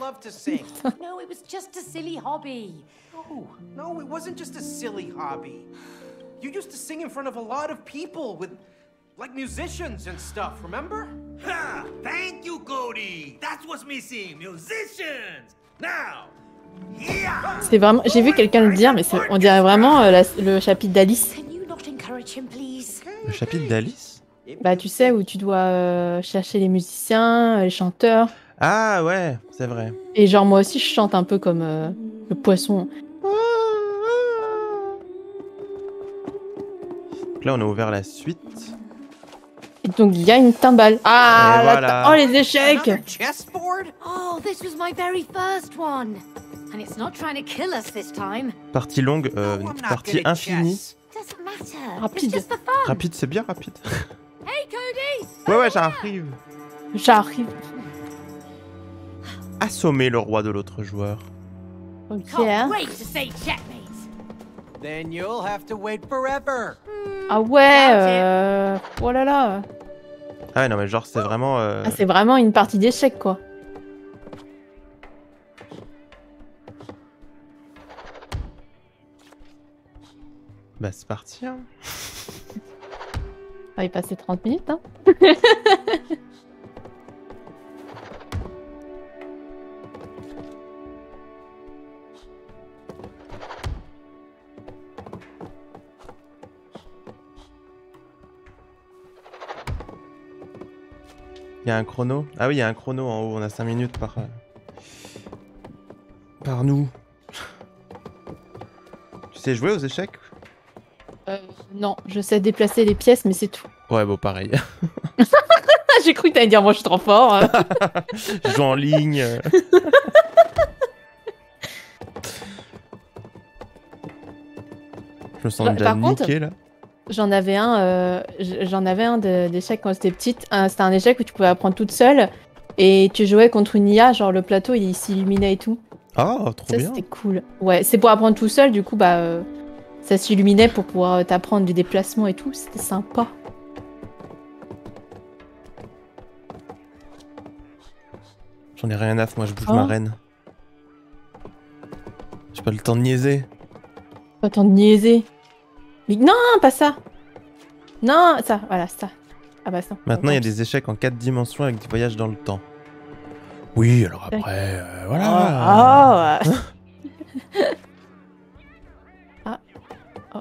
love to sing. No, it was just a silly hobby. No, no, it wasn't just a silly hobby. You used to sing in front of a lot of people with, like, musicians and stuff, remember? Ha! Thank you, Cody! That's what's missing! Musicians! Now! Yeah! C'est vraiment. J'ai vu quelqu'un le dire, mais on dirait vraiment euh, la- le chapitre d'Alice. Can you not encourage him, please? Le chapitre d'Alice? Bah, tu sais, où tu dois euh, chercher les musiciens, euh, les chanteurs. Ah ouais, c'est vrai. Et genre, moi aussi, je chante un peu comme euh, le poisson. Donc là on a ouvert la suite. Et donc, il y a une timbale. Ah, la voilà. Oh, les échecs Another chessboard? Oh, this was my very first one. And it's not trying to kill us this time. Partie longue, euh, partie infinie. chess. Doesn't matter. Rapide. It's just for fun. Rapide, c'est bien rapide. Hey, Cody! Ouais ouais, j'arrive. J'arrive. Assommer le roi de l'autre joueur. Ok. Can't wait to say checkmate. Then you'll have to wait forever. Ah ouais. Euh... Oh là là. Ah ouais, non mais genre c'est vraiment... euh, Ah, c'est vraiment une partie d'échecs, quoi. Bah c'est parti. Hein. Va y passer 30 minutes, hein. Il y a un chrono? Ah oui, il y a un chrono en haut, on a 5 minutes par... euh, Par nous. Tu sais jouer aux échecs? Euh, non, je sais déplacer les pièces, mais c'est tout. Ouais, bon pareil. Ah, J'ai cru que t'allais dire, moi, je suis trop fort. euh. Je joue en ligne. Je me sens Bah, déjà par contre- niqué là. J'en avais un, euh, j'en avais un de- d'échecs quand j'étais petite. C'était un échec où tu pouvais apprendre toute seule et tu jouais contre une IA, genre le plateau il s'illuminait et tout. Oh, trop Ça bien. c'était cool. Ouais, c'est pour apprendre tout seul, du coup bah euh, ça s'illuminait pour pouvoir euh, t'apprendre du déplacement et tout. C'était sympa. J'en ai rien à faire, moi je bouge Oh. ma reine. J'ai pas le temps de niaiser. Pas tant de niaiser. Mais non, pas ça. Non, ça, voilà ça. Ah bah ça. Maintenant il y a des échecs en 4 dimensions avec des voyages dans le temps. Oui, alors après, euh, Oh, voilà. ah, ouais.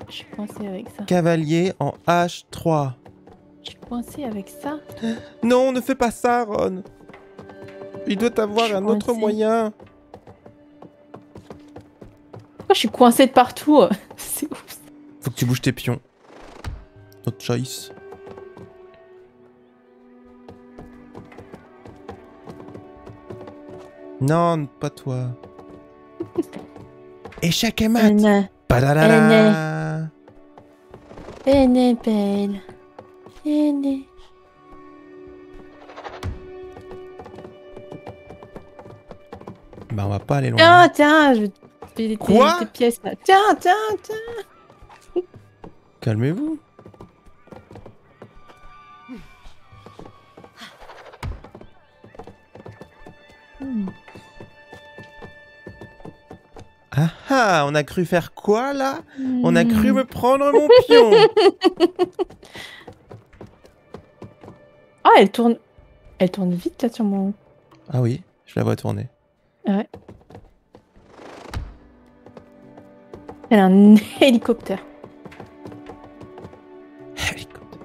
je suis coincée avec ça. Cavalier en H3. Je suis coincée avec ça. Non, ne fais pas ça, Ron. Il doit avoir Je suis un autre moyen. Pourquoi je suis coincée de partout? C'est ouf. Faut que tu bouges tes pions. No choice. Non, pas toi. Échec et mat. Anna, Belle. Anna. Bah on va pas aller loin. Tiens, tiens, je vais te tes, Quoi tes pièces là. Tiens, tiens, tiens. Calmez-vous. Hmm. Ah ah, on a cru faire quoi là? On a cru Hmm. me prendre mon pion. Ah, elle tourne. Elle tourne vite là sur mon. ah oui, je la vois tourner. Ouais. Elle a un hélicoptère. Hélicoptère.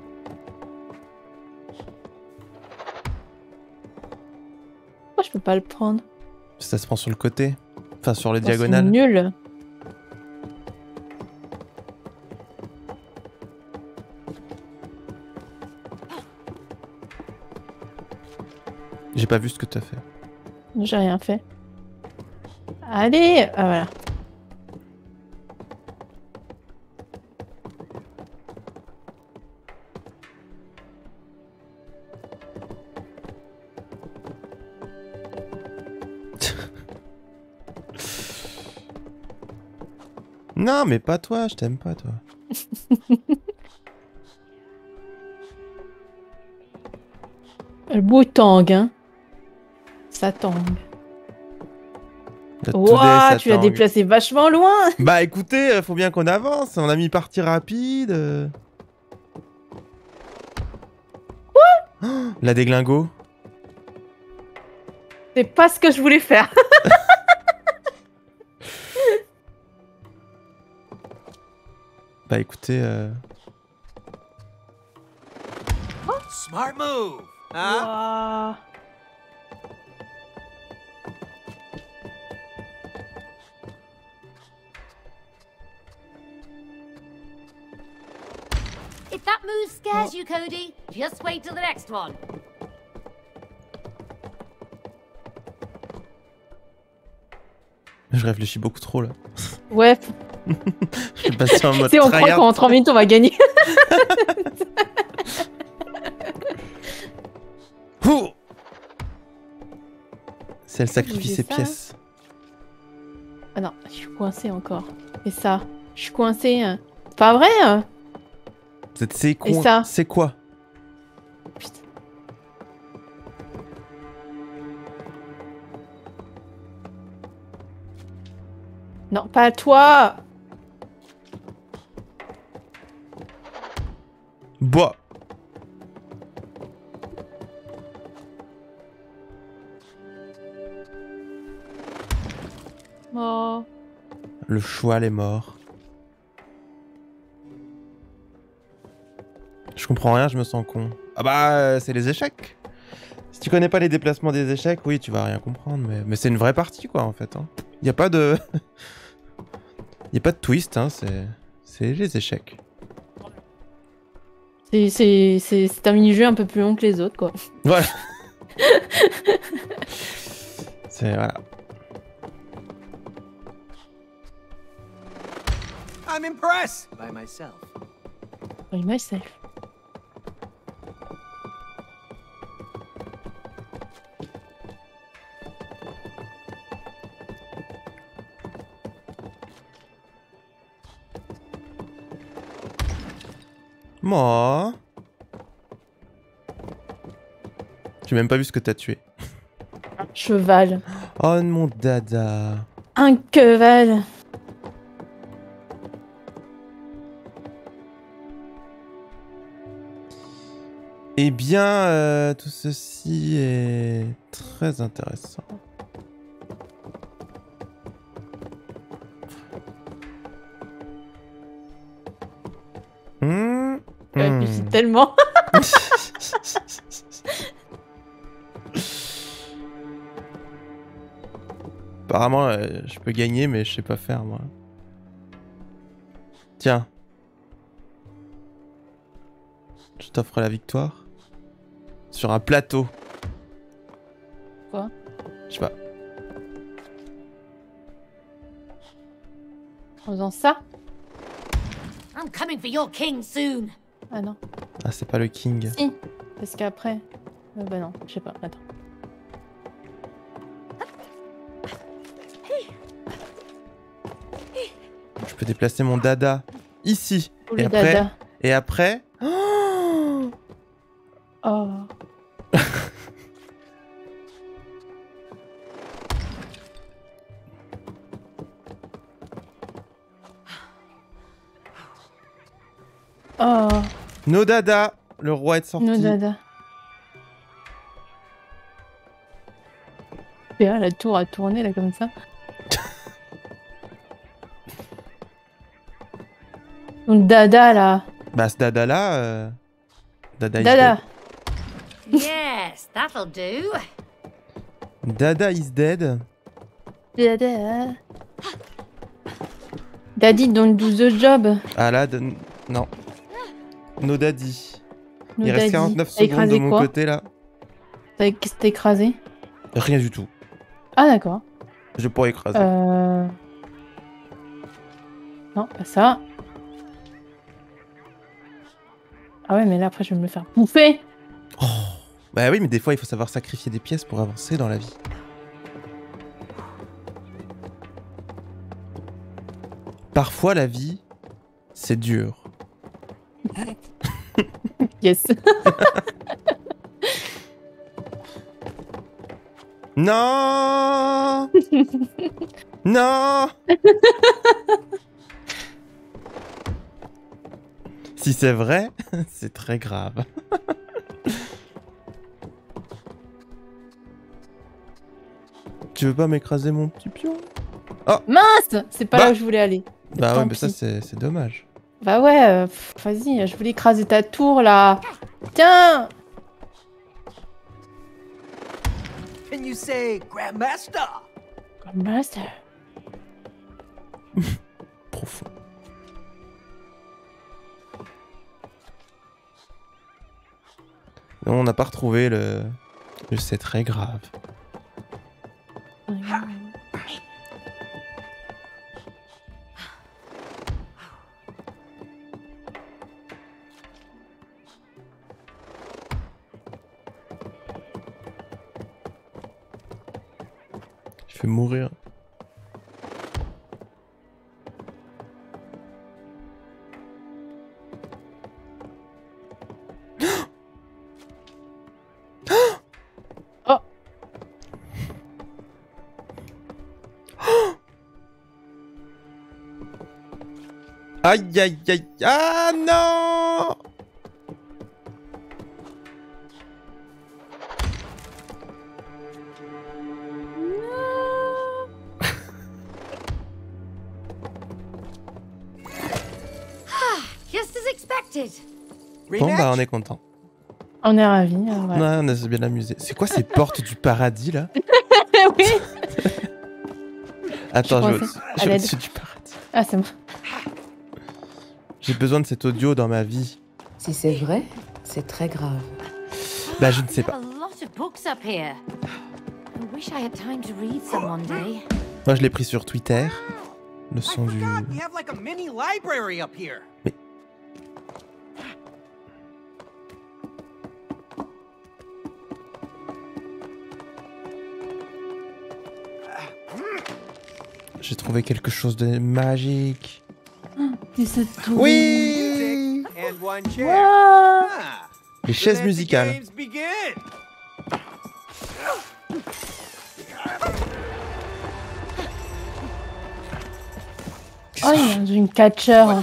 Pourquoi je peux pas le prendre Ça se prend sur le côté. Enfin, sur les Oh, diagonales. nul. J'ai pas vu ce que t'as fait. J'ai rien fait. Allez, ah, voilà. Non, mais pas toi, je t'aime pas, toi. Le beau tang, hein. Ça tangue. Ouah, tu l'as déplacé vachement loin. Bah écoutez, euh, faut bien qu'on avance. On a mis partie rapide. euh. Quoi? La déglingo. C'est pas ce que je voulais faire. Bah écoutez, euh, Smart move. Huh? Ouah. If that move scares you, Cody, just wait till the next one. je réfléchis beaucoup trop là. Ouais, Je suis passé en mode tu sais, on croit qu'en 30 minutes on va gagner. C'est elle sacrifie ses ça. pièces. Ah non, je suis coincée encore. Et ça, je suis coincée. hein. C'est pas vrai hein C'est- quoi ça C'est quoi? Putain. Non, pas toi Oh. Le cheval est mort. Je comprends rien, je me sens con. Ah bah, euh, c'est les échecs. Si tu connais pas les déplacements des échecs, oui, tu vas rien comprendre. Mais, mais c'est une vraie partie, quoi, en fait. Hein. Y a pas de... y a pas de twist, hein. C'est... C'est les échecs. C'est- C'est c'est- c'est un mini-jeu un peu plus long que les autres, quoi. Voilà. c'est... Voilà. I'm impressed by myself. By myself. Moi... J'ai même pas vu ce que t'as tué. Cheval. Oh mon dada. Un cheval. Eh bien, euh, tout ceci est très intéressant. Tellement. Apparemment, euh, je peux gagner, mais je sais pas faire, moi. Tiens. Je t'offre la victoire. Sur un plateau. Quoi? Je sais pas. En faisant ça? I'm coming for your king soon. Ah non. Ah, c'est pas le king. Si. Parce qu'après. Euh, bah non, je sais pas. Attends. Je peux déplacer mon dada ici. Et après, dada. et après. Nos dada, le roi est sorti. nos dada. Et là, la tour a tourné là comme ça. Donc Dada là. Bah, ce Dada là. euh, Dada is Dada. Yes, that'll do. Dada is dead. Dada. Daddy don't do the job. Ah là, non. No daddy. No Il reste daddy. 49 T'as secondes de mon côté là. T'as écrasé Rien du tout. Ah d'accord. Je pourrais écraser. Euh... Non, pas ça. Ah ouais, mais là après je vais me le faire bouffer. Bah oui, mais des fois il faut savoir sacrifier des pièces pour avancer dans la vie. Parfois la vie, c'est dur. Yes. Non Non Si c'est vrai, c'est très grave. tu veux pas m'écraser mon petit pion? Mince C'est pas Bah. là où je voulais aller. Bah Tant ouais, mais ça pis. c'est dommage. Bah ouais, euh, vas-y, je voulais écraser ta tour là. Tiens Can you say Grandmaster? Master. Profond. Non, on n'a pas retrouvé le... le c'est très grave. Aïe aïe aïe Ah non Just as expected. Bon bah on est content. On est ravis. euh, ouais. Ouais, on a bien amusé. C'est quoi ces portes du paradis là oui. Attends, je, au-dessus du paradis. Ah, c'est bon. J'ai besoin de cet audio dans ma vie. Si c'est vrai, c'est très grave. Bah je ne sais A pas. lot of books up here. I wish I had time to read some one day. Moi je l'ai pris sur Twitter. Le I son du... forgot we have like a mini library up here. J'ai trouvé quelque chose de magique. Cette. Oui And one chair. Ouah. Les chaises musicales. games begin. Oh, il y a une catcheur.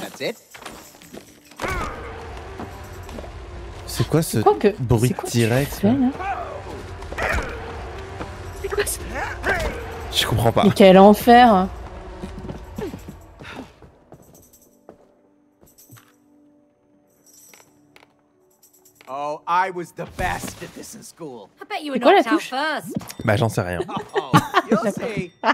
C'est quoi ce Quoi que. bruit de T-Rex Je comprends pas. Mais quel enfer C'est quoi la knocked out touche first. Bah j'en sais rien. Oh.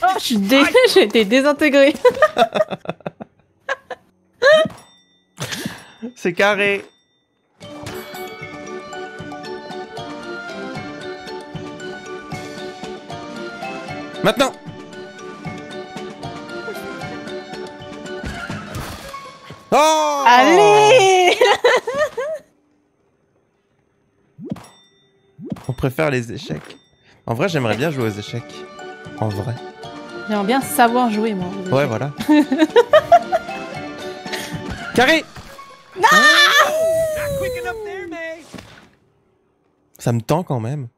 Oh, je suis dé... j'ai été désintégrée. C'est carré. Maintenant Oh Allez On préfère les échecs. En vrai, j'aimerais bien jouer aux échecs. En vrai. J'aimerais bien savoir jouer, moi. Ouais, voilà. Carré there, May. Ça me tend quand même.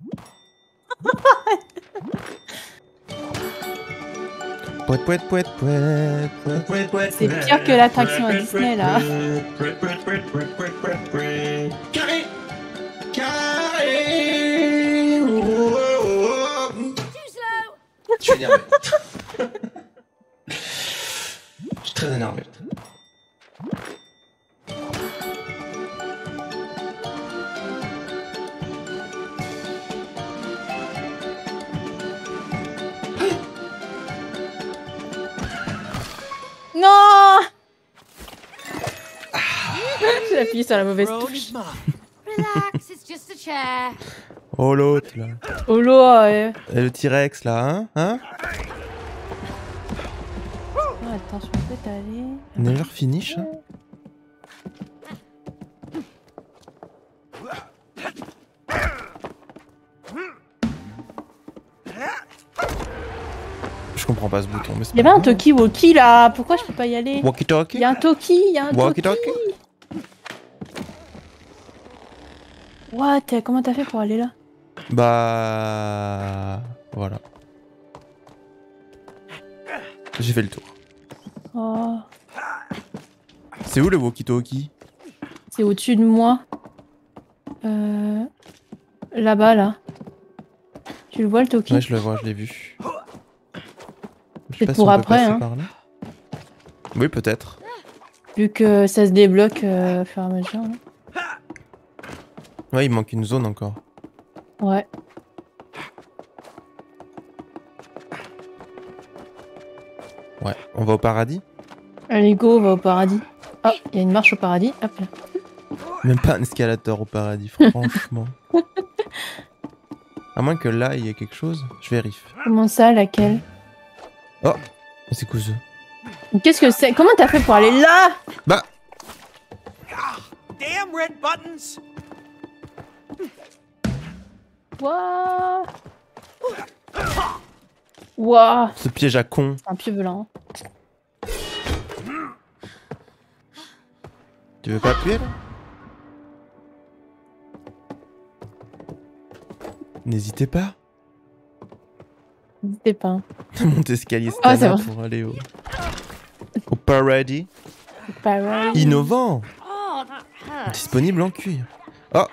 C'est pire que l'attraction à Disney, là. Carré Carré. Je suis énervé. Appuyé sur la mauvaise touche. Relax, it's just a chair. Oh l'autre là. Oh là, ouais. Et le T-Rex là, hein Hein Oh, attention, peut aller. Never finish hein Je comprends pas ce bouton, mais c'est Il y avait un Toki Woki là, pourquoi je peux pas y aller? Walkie talkie Il y a un Toki, il y a un Walkie Toki. What? Comment t'as fait pour aller là? Bah. Voilà. J'ai fait le tour. Oh, C'est où le walkie talkie c'est au-dessus de moi. Euh... Là-bas là. Tu le vois le Toki Ouais, je le vois, je l'ai vu. Peut-être si pour peut après, hein. par là. Oui, peut-être. Vu que ça se débloque euh, au fur et à mesure. hein. Ouais, il manque une zone encore. Ouais. Ouais, on va au paradis? Allez go, on va au paradis. Ah, il y a une marche au paradis. Hop là. Même pas un escalator au paradis, franchement. À moins que là, il y ait quelque chose. Je vérifie. Comment ça, laquelle? Mais C'est quoi ça Qu'est-ce que c'est? Comment t'as fait pour aller là? Bah, Damn red buttons! Wouah Wouah ce piège à con. C'est un pieu volant. Tu veux pas appuyer là? N'hésitez pas. N'hésitez pas. hein. Monte escalier c'est Stana vrai. pour aller au, au paradis. Paradis. Innovant. Oh. Disponible en cuir. Oh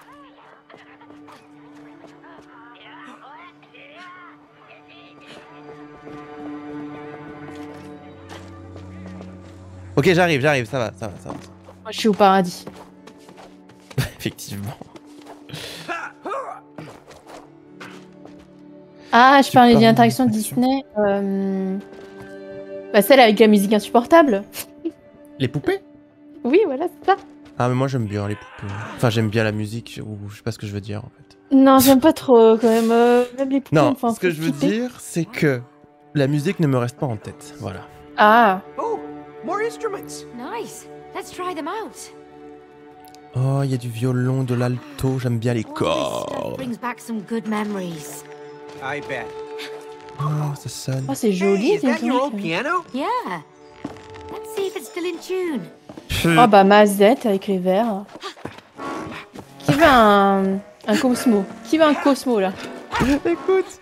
Ok, j'arrive, j'arrive, ça va, ça va, ça va. Moi, je suis au paradis. Effectivement. Ah, je parlais d'une attraction. Disney. Euh... Bah, celle avec la musique insupportable. Les poupées? Oui, voilà, c'est ça. Ah, mais moi j'aime bien les poupées. Enfin, j'aime bien la musique, je- ou je sais pas ce que je veux dire en fait. Non, j'aime pas trop quand même. euh, même les poupées, Non, ce que je veux dire, c'est que la musique ne me reste pas en tête. Voilà. Ah, more instruments. Nice. Let's try them out. Oh, il y a du violon, de l'alto, j'aime bien les All this stuff cordes. brings back some good memories. I bet. Oh, ça sonne. oh, c'est joli. Old piano? Yeah. Let's see if it's still in tune. Oh bah Mazette avec les verres. Qui veut un, un Cosmo? Qui veut un Cosmo là? Écoute.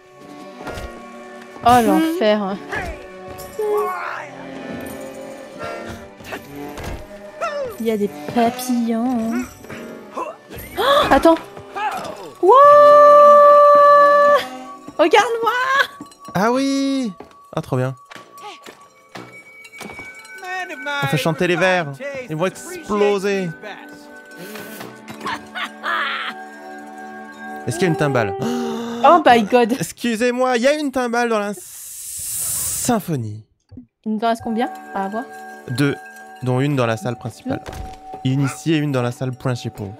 Oh l'enfer. Il y a des papillons. Oh, attends. Wouah Regarde-moi Ah oui Ah, trop bien. On fait chanter les verres. Ils vont exploser. Est-ce qu'il y a une timbale Oh my god Excusez-moi, il y a une timbale dans la symphonie. Il nous en reste combien à avoir? Deux, dont une dans la salle principale. Ici et une dans la salle principale.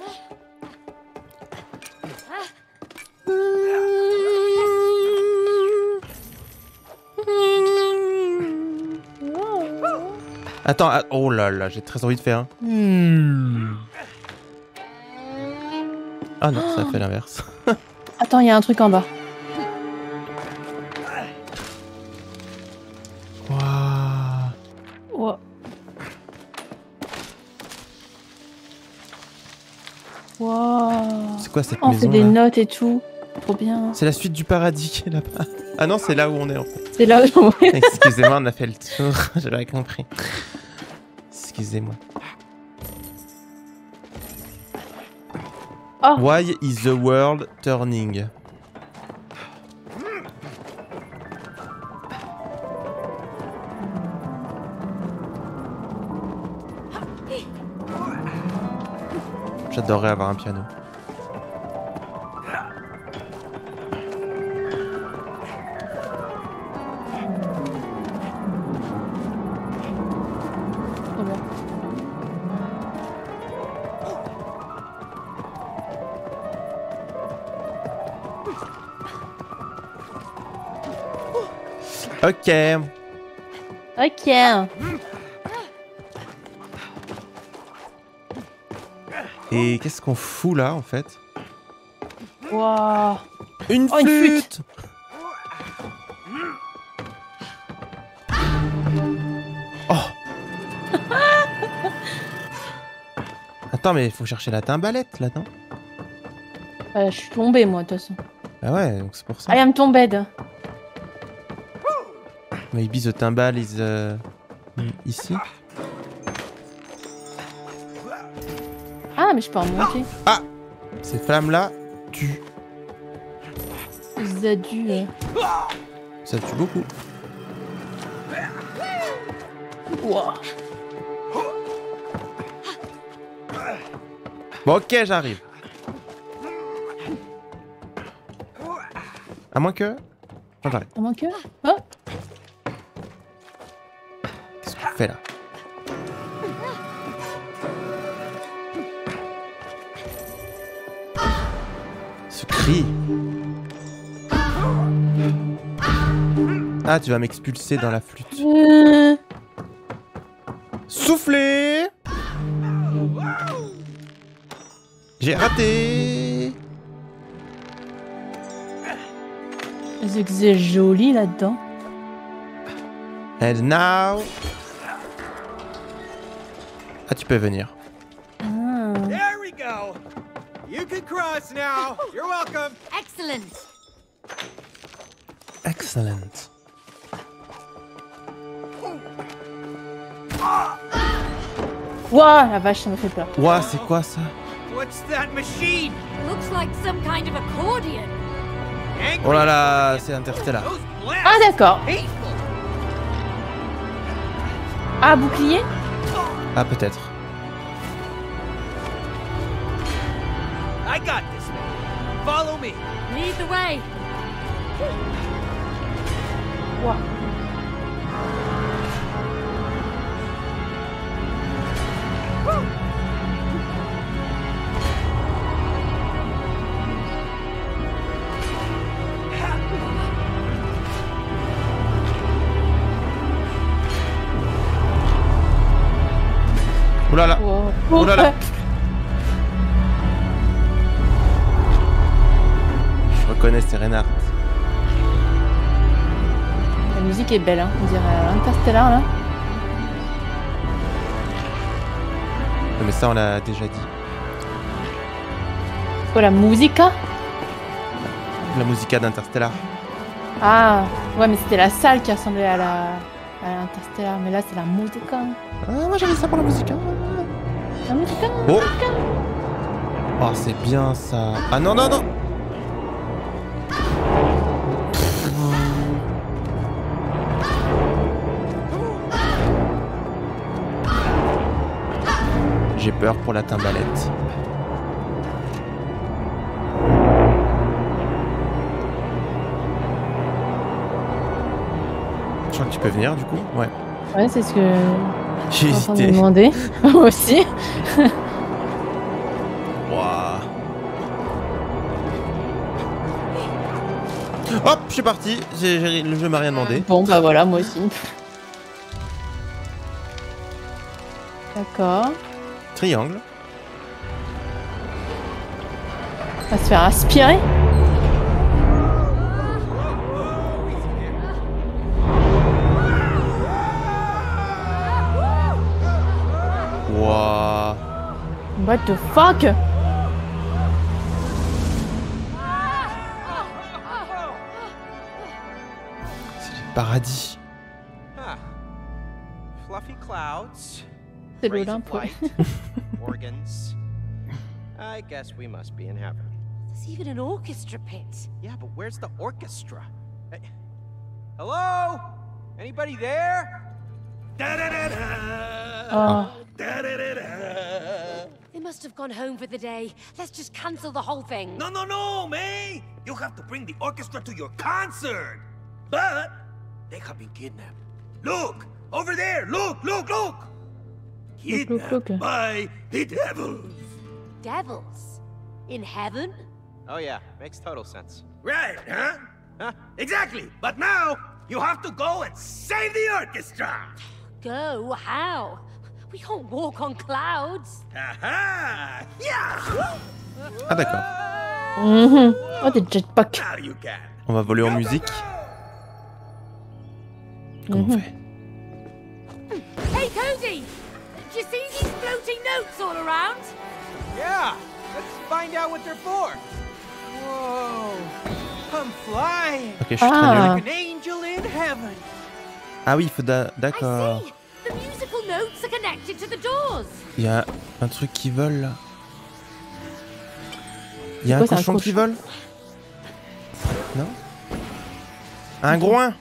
Attends, ah- oh là là, j'ai très envie de faire un. Ah non, ça fait l'inverse. Attends, il y a un truc en bas. Quoi cette on maison fait des notes et tout. trop bien. C'est la suite du paradis qui est là-bas. Ah non, c'est là où on est en fait. C'est là où Excusez-moi, on a fait le tour. J'avais compris. Excusez-moi. Oh. Why is the world turning? J'adorerais avoir un piano. Ok. Ok. Et qu'est-ce qu'on fout là en fait? Waouh. Une Oh, une flûte Oh Attends, mais il faut chercher la timbalette là, non? Euh, je suis tombée moi de toute façon. Ah ouais, donc c'est pour ça. I am tombed. Maybe the timbal is euh, ici. Ah mais je peux en monter. Ces flammes là tuent. Ça euh, Ça tue beaucoup. Ouah. Bon, ok, j'arrive. À moins que. Non, j'arrive. À moins que. Ce cri. Ah, tu vas m'expulser dans la flûte. Soufflez J'ai raté c'est joli là-dedans. And now... Ah, tu peux venir. Ah. There we go. You can cross now. You're welcome. Excellent. Excellent. Ouah, la vache, ça me fait peur. Ouah, c'est quoi ça? What's that machine? Looks like some kind of accordion. Oh là là, c'est Interstellar. Ah d'accord. Ah, bouclier? Ah, peut-être. Me. Lead the way. Ouah. Ouh là là. Ouah. Oh là là. Serenard. La musique est belle, hein. On dirait euh, Interstellar là. Mais ça, on l'a déjà dit. Oh, la musica? La musica d'Interstellar. Ah, ouais, mais c'était la salle qui ressemblait à la à Interstellar, mais là c'est la musica. Ah, moi j'avais ça pour la musique. hein. La musica. Oh Oh, c'est bien ça. Ah non, non, non peur pour la timbalette. Je crois que tu peux venir du coup Ouais. Ouais, c'est ce que J'ai hésité. demander. Moi aussi. Hop, je suis parti. J'ai- j'ai- le jeu m'a rien demandé. Bon, bah voilà, moi aussi. D'accord. Triangle. On va se faire aspirer. Wow. What the fuck? Paradis. C'est rays of l'Olympe, light, Organs. I guess we must be in heaven. There's even an orchestra pit. Yeah, but where's the orchestra? Eh, Hello? Anybody there? Da-da-da-da. Oh. Da-da-da-da. They must have gone home for the day. Let's just cancel the whole thing. No, no, no, May! You have to bring the orchestra to your concert! But they have been kidnapped. Look! Over there! Look, look, look! Look, look, Kidnapped look. by the devils! Devils? In heaven? Oh yeah, makes total sense. Right, huh? Huh? Exactly! But now, you have to go and save the orchestra! Go? How? We can't walk on clouds. Aha! Yeah! Ah d'accord. Mhm. Oh, des jetpacks. Now you can! On va voler en musique. Comment on Mhm. fait Hey, Cody! Do you see these floating notes all around? Yeah, let's find out what they're for. Whoa, I'm flying Ok, je suis Ah. like an angel in heaven. Ah oui, il faut d'accord. see. The musical notes are connected to the doors. Il y a un truc qui vole là. Il y a un quoi, c'est un cochon qui vole? Non? Un groin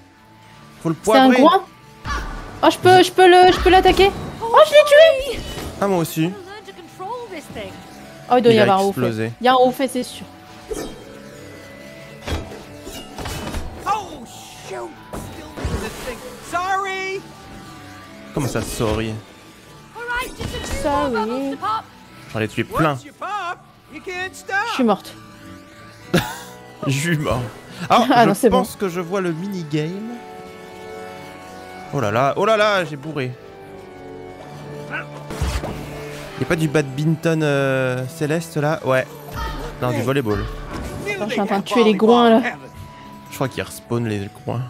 Faut le C'est un poivrer groin? Oh, je peux, je peux le, je peux l'attaquer? Oh, je l'ai tué Ah moi aussi. Oh, il doit Il y avoir un refait. Il y a un refait, c'est sûr. Oh. Comment ça sorry? Sorry. J'en ai tué plein. Pop, you can't Je suis morte. Jument. Alors, Ah je non, c'est bon. pense que je vois le minigame. Oh là là, oh là là, j'ai bourré. Y'a pas du badminton euh, céleste là? Ouais. Non, du volleyball. Attends, je suis en train de tuer les groins là. Je crois qu'il respawn les groins.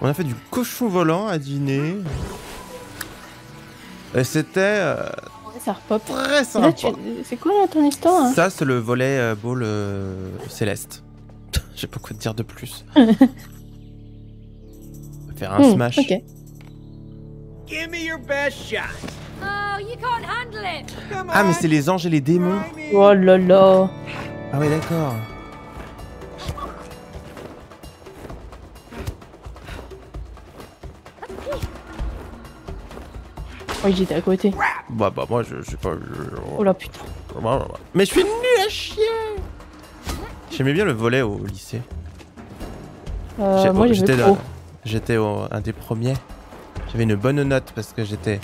On a fait du cochon volant à dîner. Et c'était euh, Ça repop. très sympa. c'est quoi là ton histoire hein? Ça, c'est le volet euh, ball euh, céleste. Je sais pas quoi te dire de plus. Faire un Hmm, smash. Ok. Give me your best shot! Oh, you can't handle it. Come Ah, mais c'est les anges et les démons. Oh là là. Ah ouais, d'accord. Oui, j'étais à côté. Bah, bah, moi, je, je sais pas. je- Oh là putain. Mais je suis nul à chier J'aimais bien le volet au lycée. Euh, moi, j'ai j'étais. J'étais un des premiers. J'avais une bonne note parce que j'étais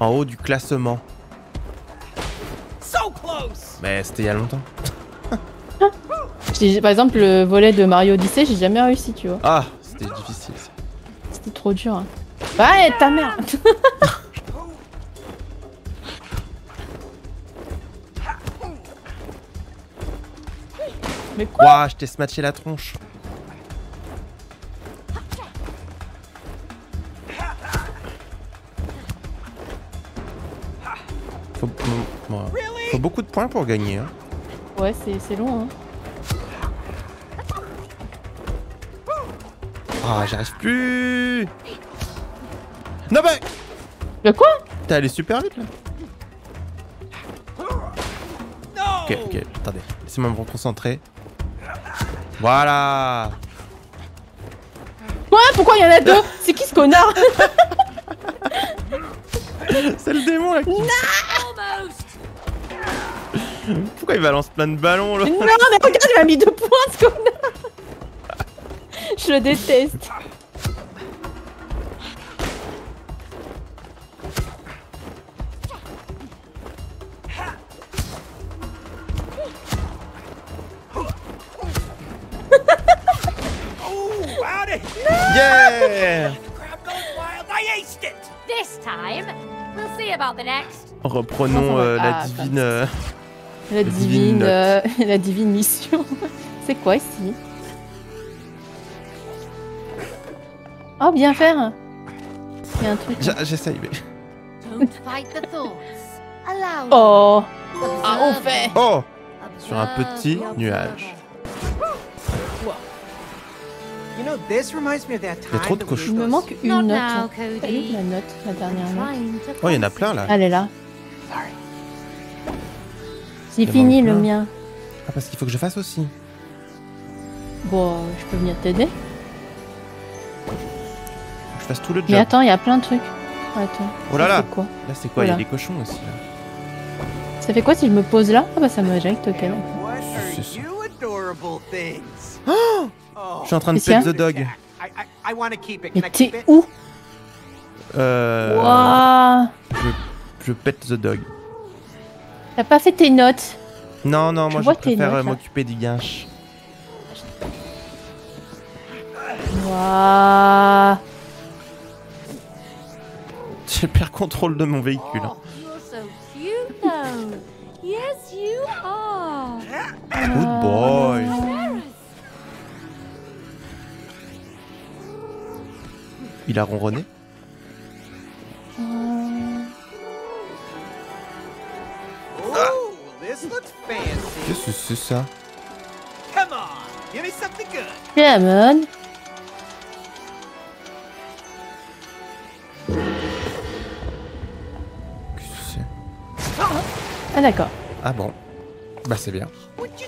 en haut du classement. So close! Mais c'était il y a longtemps. Par exemple, le volet de Mario Odyssey, j'ai jamais réussi, tu vois. Ah, c'était difficile. ça. C'était trop dur. hein. Ouais, ta mère Mais quoi? Ouah, je t'ai smatché la tronche. Beaucoup de points pour gagner. Hein. Ouais, c'est c'est long, hein. Ah, j'arrive plus. Non bah, Mais quoi? T'es allé super vite là. No! Ok, ok, attendez, laissez-moi me reconcentrer. Voilà. Ouais, pourquoi il y en a deux? C'est qui ce connard? C'est le démon là. Qui... Pourquoi il balance plein de ballons là Non, mais regarde, il m'a mis deux points, ce connard Je le déteste. Yeah Crab goes wild! I aced it! This time, we'll see about the next. Reprenons euh, la Ah, divine. euh, La divine euh, la divine mission. C'est quoi ici Oh, bien faire Il y a un truc. J'essaye, mais. Oh. Ah, on fait Oh. Sur un petit nuage. observer. You know, this reminds me of that Il y a trop de cochons. Il me manque une Not note. now, là. Elle est Cody. où la note, la dernière note Oh, il y en a plein là. Elle est là. C'est Il fini manque le mien. Ah, parce qu'il faut que je fasse aussi. Bon, je peux venir t'aider. Je fasse tout le job. Mais attends, il y a plein de trucs. Attends. Oh là là. quoi Là, c'est quoi? Il y a des cochons aussi là. Ça fait quoi si je me pose là? Ah bah ça ok. ça. you adorable things? Oh, Je suis en train de pet the dog. Mais t'es où? Euh. Waouh Je pète the dog. T'as pas fait tes notes Non, non, Je moi je préfère euh, m'occuper du guinche. Waouh J'ai pire contrôle de mon véhicule. hein. Oh, you're so cute, though. Yes, you are. Good boy. Il a ronronné? Qu'est-ce que c'est ça Come on, give me something good. Diamond Qu'est-ce que c'est Ah d'accord. Ah bon. Bah c'est bien.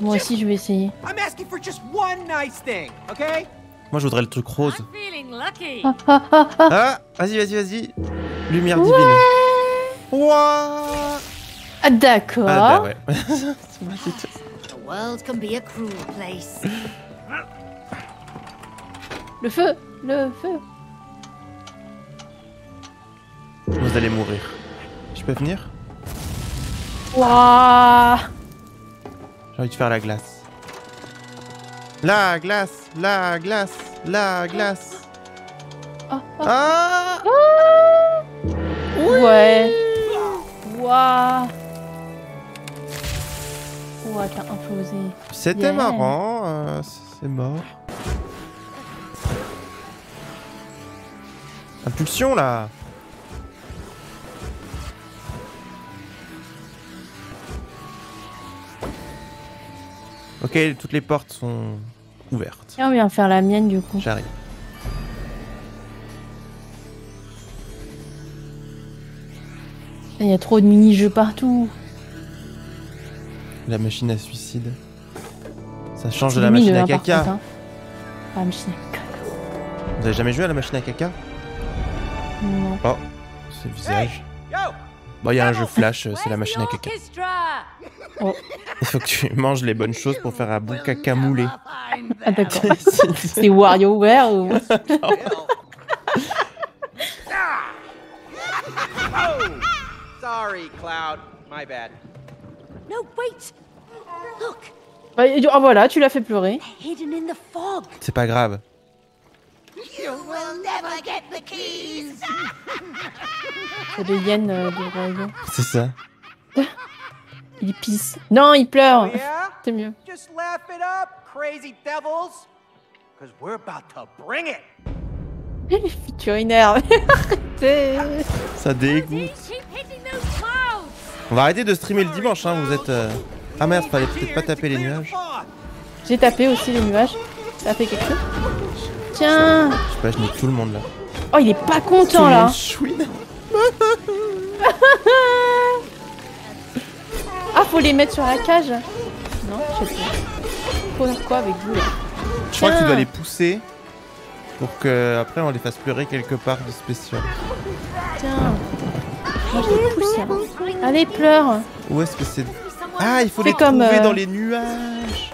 Moi aussi je vais essayer. I'm asking for just one nice thing, okay? Moi je voudrais le truc rose. I'm feeling lucky. Ah ah ah ah Ah Vas-y, vas-y, vas-y. Lumière divine. Ouah Ah, D'accord. Ah bah ouais. The world can be a cruel place. Le feu Le feu Vous allez mourir. Je peux venir? Waouh J'ai envie de faire la glace. La glace, la glace, la glace. Ah, ah. Ah Ouais. Waouh Ouah, t'as implosé. C'était Yeah. marrant, euh, c'est mort. Impulsion là Ok, toutes les portes sont ouvertes. Tiens, on vient faire la mienne du coup. J'arrive. Il y a trop de mini-jeux partout. La machine à suicide. Ça change de la machine à caca. contre, hein. La machine à caca. Vous avez jamais joué à la machine à caca? Non. Oh, c'est le visage. Bon, il y a un jeu flash, euh, c'est la machine à caca. orchestra? Il faut que tu manges les bonnes choses pour faire un bon caca moulé. Ah d'accord. C'est WarioWare ou... oh, sorry, Cloud. My bad. No, wait. Look, Bah, oh voilà, tu l'as fait pleurer. hidden in the fog. C'est pas grave. You will never get the keys. C'est des hyènes euh, de royaume. C'est ça. Il pisse. Non, il pleure. Oh? C'est mieux. Just laugh it up, crazy devils. Because we're about to bring it. Tu énerve. Arrêtez. Ça dégoûte. On va arrêter de streamer le dimanche, hein. Vous êtes. euh, Ah merde, fallait peut-être pas taper les nuages. J'ai tapé aussi les nuages. Ça a fait quelque chose Tiens. Je sais pas, je nique tout le monde là. Oh, il est pas Tout content là. Ah, faut les mettre sur la cage. Non, je sais pas. Faut faire quoi avec vous là Je crois que tu dois les pousser pour que après on les fasse pleurer quelque part de spécial. Tiens. Moi, je les pousse là. Allez, pleure. Où est-ce que c'est? Ah, il faut les comme, trouver euh, dans les nuages.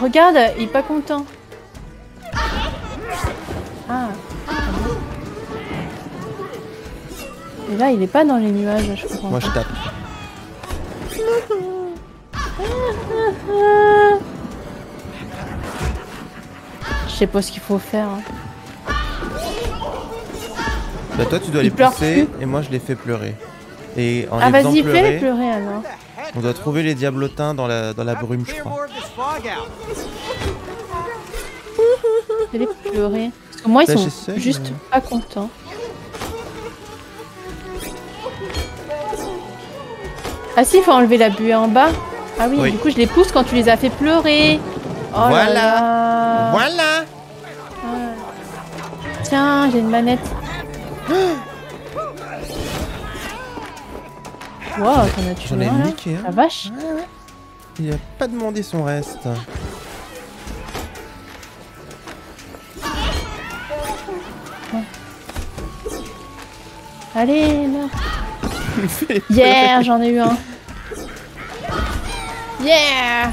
Regarde, il est pas content. Ah. Et là, il est pas dans les nuages, je crois. Moi je tape. Je sais pas ce qu'il faut faire. hein. Bah toi tu dois Il les pousser et moi je les fais pleurer. Et en Ah, les faisant vas-y, pleurer, pleurer alors. on doit trouver les diablotins dans la, dans la brume je crois. Fais-les pleurer. Parce que moi, ils Bah, sont juste mais- pas contents. Ah si, il faut enlever la buée en bas. Ah oui, Oui. du coup, je les pousse quand tu les as fait pleurer. Oh là Voilà. là. Voilà Ah. tiens, j'ai une manette. Wow, t'en as tué J'en ai un, niqué, hein. La vache Il a pas demandé son reste. Allez, meurs. Yeah, j'en ai eu un. Yeah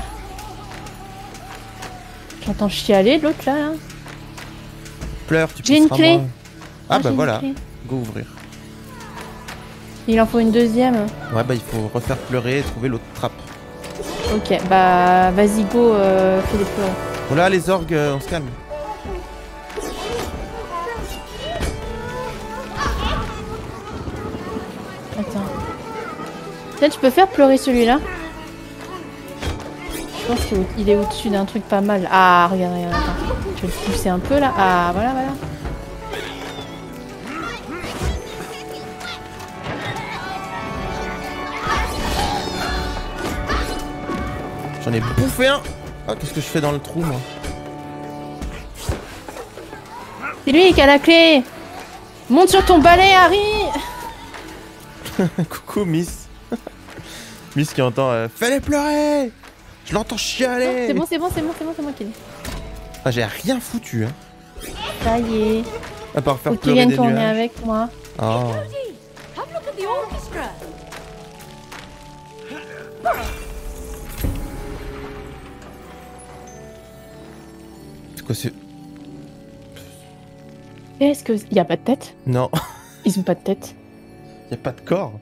J'entends chialer l'autre là. Pleure, tu J'ai une clé. Ah, j'ai bah une voilà, clé. go ouvrir. Il en faut une deuxième. Ouais, bah il faut refaire pleurer et trouver l'autre trappe. Ok, bah vas-y go, euh, fais les pleurs. Oh là, les orgues, euh, on se calme. Attends. Peut-être je peux faire pleurer celui-là? Je pense qu'il est au- il est au-dessus d'un truc pas mal. Ah, regarde, regarde, attends. Je vais le pousser un peu là. Ah, voilà, voilà. J'en ai bouffé un. Ah, qu'est-ce que je fais dans le trou, moi C'est lui qui a la clé Monte sur ton balai, Harry Coucou, Miss. Miss qui entend euh, Fais-les pleurer Je l'entends chialer C'est bon, c'est bon, c'est bon, c'est bon, c'est moi qui l'ai. Ah, j'ai rien foutu, hein. Ça y est. À part faire Faut pleurer des tourner nuages. avec moi. Oh. C'est quoi, c'est. Est-ce que. Il y a pas de tête Non, Ils ont pas de tête. y a pas de corps.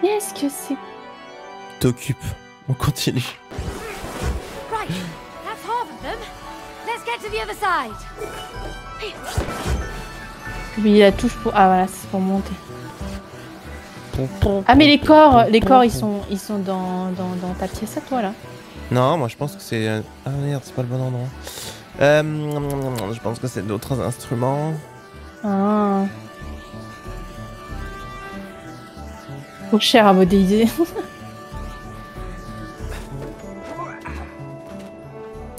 Qu'est-ce que c'est T'occupe. On continue. Right, that's half of them. Let's get to the other side. Oui, la touche pour. Ah voilà, c'est pour monter. Ah mais les corps, les corps ils sont ils sont dans, dans, dans ta pièce à toi là. Non, moi je pense que c'est. Ah merde, c'est pas le bon endroit. Euh, je pense que c'est d'autres instruments. Ah. Trop cher à modéliser.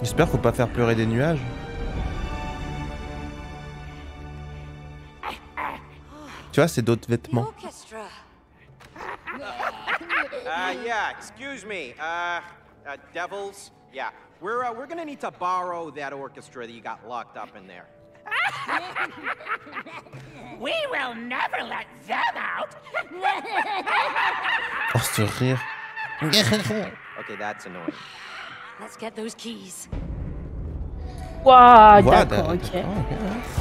J'espère faut pas faire pleurer des nuages. Tu vois, c'est d'autres vêtements. Uh, yeah, excuse me. Uh, uh, devils? Yeah, we're, uh, we're gonna need to borrow that orchestra that you got locked up in there. We will never let them out. Oh, ce rire. Okay, that's annoying. Let's get those keys. Waouh, d'accord, ok. d'accord, ok,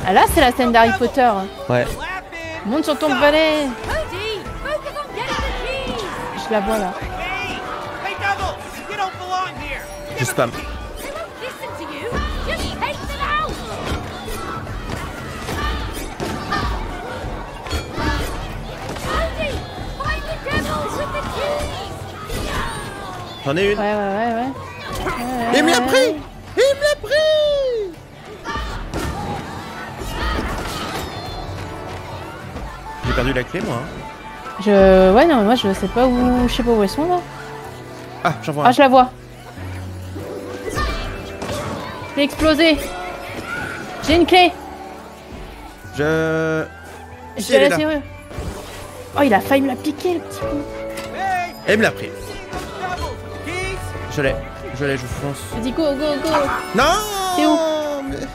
Ah là c'est la scène d'Harry Potter. Ouais. Monte sur ton balai. Cody, focus on getting the keys. Je la vois là. Keys. J'en ai une. Ouais ouais ouais ouais. Ouais, Il me l'a pris. Il me l'a pris J'ai perdu la clé, moi. hein. Je ouais non mais moi je sais pas où je sais pas où elles sont là. Ah, j'en vois Ah je la vois. Je l'ai explosé. J'ai une clé. Je... Je Si, la là. serrure. Oh il a failli me la piquer le petit coup. Elle me l'a pris. Je l'ai. Je l'ai, je fonce. Je dis go go go. Non T'es où mais-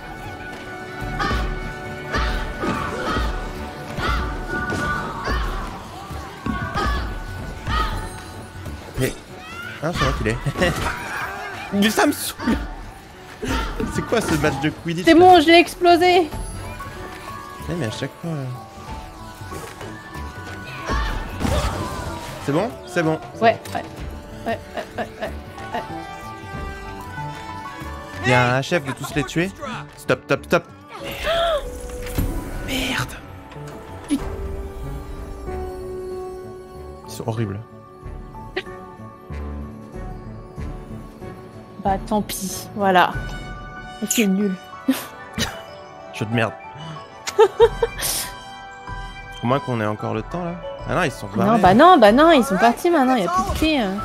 Mais... Ah, c'est vrai qu'il est. Mais ça me saoule C'est quoi ce match de Quidditch C'est bon je l'ai explosé. Eh, mais à chaque fois... euh. C'est bon? C'est bon. Ouais ouais. Ouais ouais ouais. ouais. Il y a un chef de tous les tuer. Stop, stop, stop. Merde. Ils sont horribles. Bah tant pis, voilà. C'est nul. Jeu de merde. Au moins qu'on ait encore le temps là. Ah non, ils sont barrés. Non, bah non, bah non, ils sont partis maintenant, y'a plus de clé. Hein.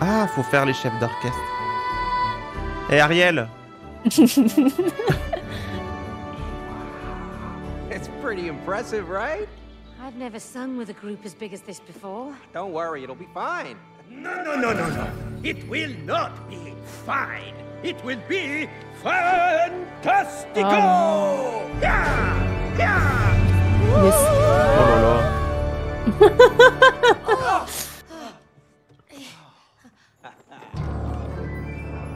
Ah, faut faire les chefs d'orchestre. Et Ariel It's pretty impressive, right? I've never sung with a group as big as this before. Don't worry, it'll be fine. No, no, no, no, no. It will not be fine. It will be fantastico! Oh. Yeah! Yeah! Yes. Oh là là. Oh.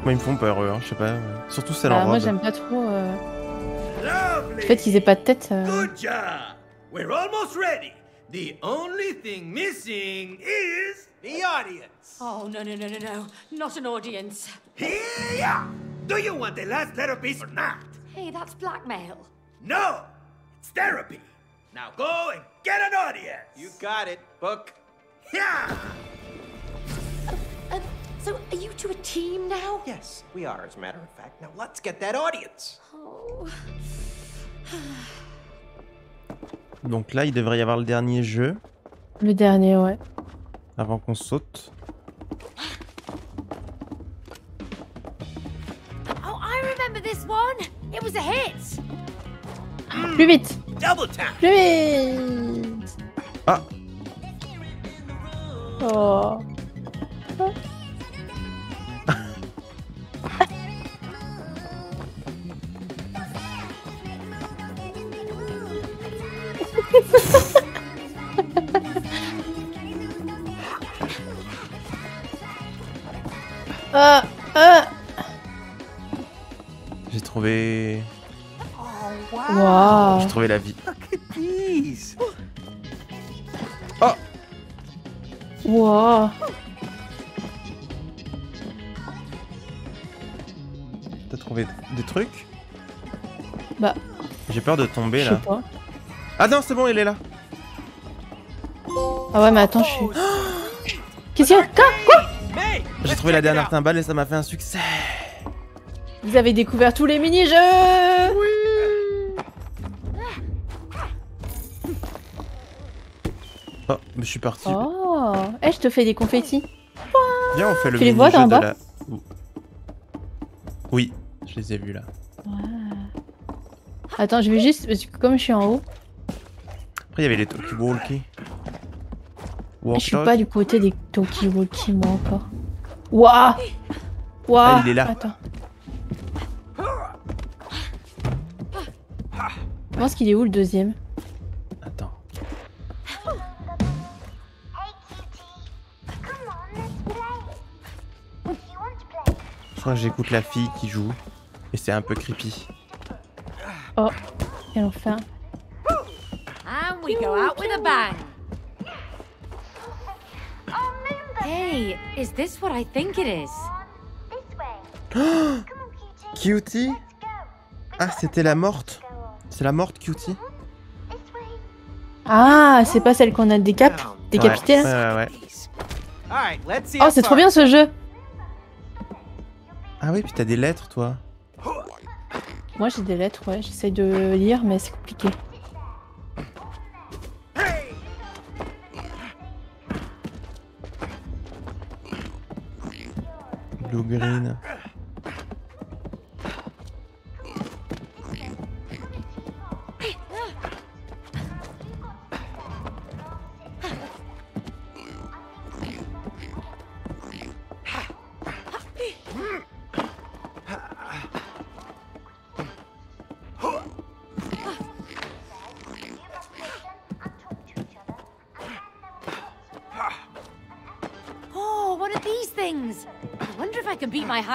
Moi, ils me font peur, eux, hein, je sais pas. Surtout celle en moi j'aime pas trop euh, le fait qu'ils aient pas de tête. euh. Good job! We're almost ready. The only thing missing is The audience. Oh, no, no, no, no, no. Not an audience. here. Do you want the last letter piece or not? Hey, that's blackmail. No! It's therapy. Now go and get an audience. You got it. Book. Yeah! So, are you two a team now? Yes, we are, as a matter of fact. Now let's get that audience. Oh. Donc là, il devrait y avoir le dernier jeu Le dernier, ouais. avant qu'on saute. Oh, I remember this one. It was a hit. Plus vite Double tap. Plus vite Ah Oh. Ah, ah. J'ai trouvé. Waouh. J'ai trouvé la vie. These. Waouh. T'as trouvé des trucs? Bah, J'ai peur de tomber là. pas. Ah non, c'est bon, il est là. Ah ouais, mais attends, je suis. Qu'est-ce qu'il y a Quoi! J'ai trouvé la dernière timbale et ça m'a fait un succès. Vous avez découvert tous les mini-jeux Oh, mais je suis parti. Oh Eh, je te fais des confettis. Viens, on fait le Tu les vois mini-jeu d'en de bas la... Oui, je les ai vus là. Attends, je vais juste. Parce que comme je suis en haut, Après, il y avait les talkie-walkie. je suis pas du côté des Talkie-Walkie, moi encore. Waouh Waouh Ah, il est là. Attends. Je pense qu'il est où le deuxième? Attends. Je crois que j'écoute la fille qui joue. Et c'est un peu creepy. Oh, quel enfer. And we go out with a bang. Hey, is this what I think it is? Cutie? Ah, c'était la morte C'est la morte, Cutie Ah, c'est pas celle qu'on a décap décapitée ouais, là ouais, ouais. Oh, c'est trop bien ce jeu Ah oui, puis t'as des lettres, toi. Moi j'ai des lettres, ouais, j'essaye de lire, mais c'est compliqué. Blue green.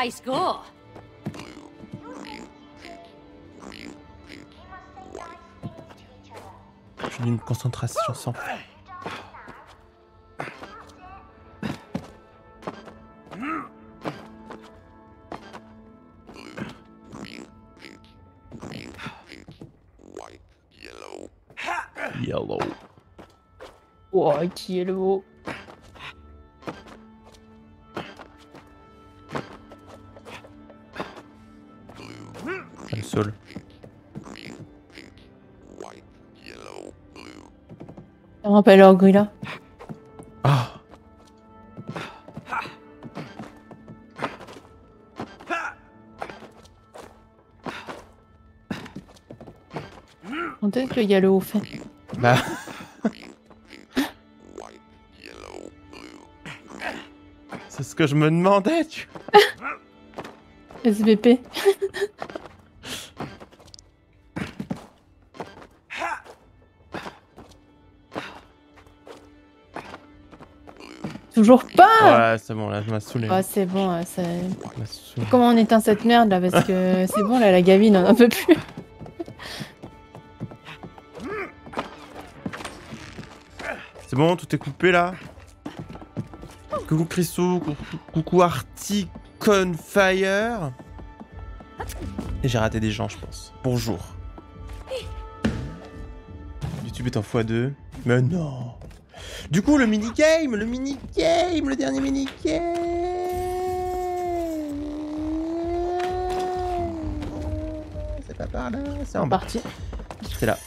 High score. J'ai une concentration sans fin. Yellow. Oh, qui me rappelle leur gorilla. Ah. Quand est-ce qu'il y a le haut fait Bah. C'est ce que je me demandais, tu. SVP. Toujours pas Ouais, c'est bon, là, je m'as saoulé. Ah, c'est bon, euh, ça- Je m'as saoulé. comment on éteint cette merde là Parce que c'est bon, là, la gavine, on en peut plus. C'est bon, tout est coupé là? Coucou Chrisou, coucou, coucou Articon Fire. Et j'ai raté des gens, je pense. Bonjour. YouTube est en x2. Mais non. Du coup, le minigame, le minigame, le dernier minigame. C'est pas par là, c'est en bas. Parti. C'est là.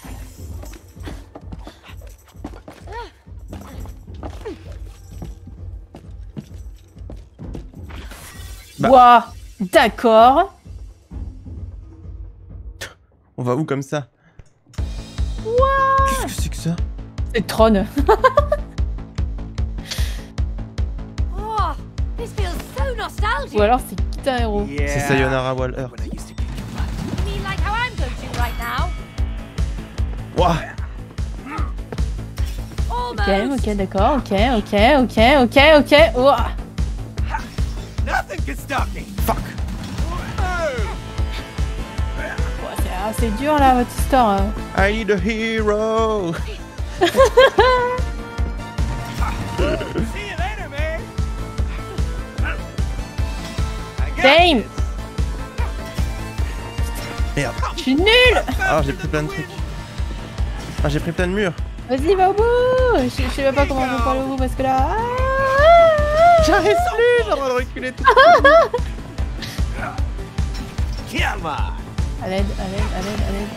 Bah. D'accord. On va où comme ça? Qu'est-ce que c'est que ça? C'est Tron. Ou alors c'est Guitar Hero. C'est Sayonara Waller. Ouah Ok, ok, d'accord, ok, ok, ok, ok, ok. Ouah. Nothing can stop me. Fuck Ouah, c'est dur là votre histoire. euh. I need a hero j'ai pris plein de trucs. Ah, j'ai pris plein de murs. Vas-y, va au bout Je je sais même pas comment on peut aller au bout parce que là... ah J'arrive plus, j'ai envie de reculer tout. À l'aide, à l'aide, à l'aide, à l'aide.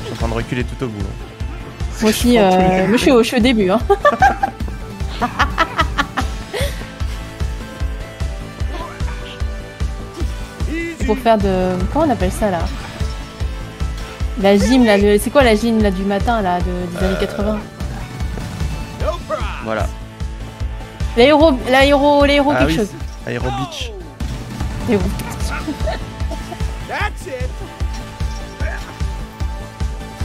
Je suis en train de reculer tout au bout. Moi aussi, euh, moi, je suis au, je suis au début. Hein. pour faire de... Comment on appelle ça là? La gym là, le- c'est quoi la gym là du matin là, de, des années 80 No problem. Voilà. L'aéro, l'aéro, l'aéro Ah quelque oui, chose. c'est Aero Beach. L'aéro.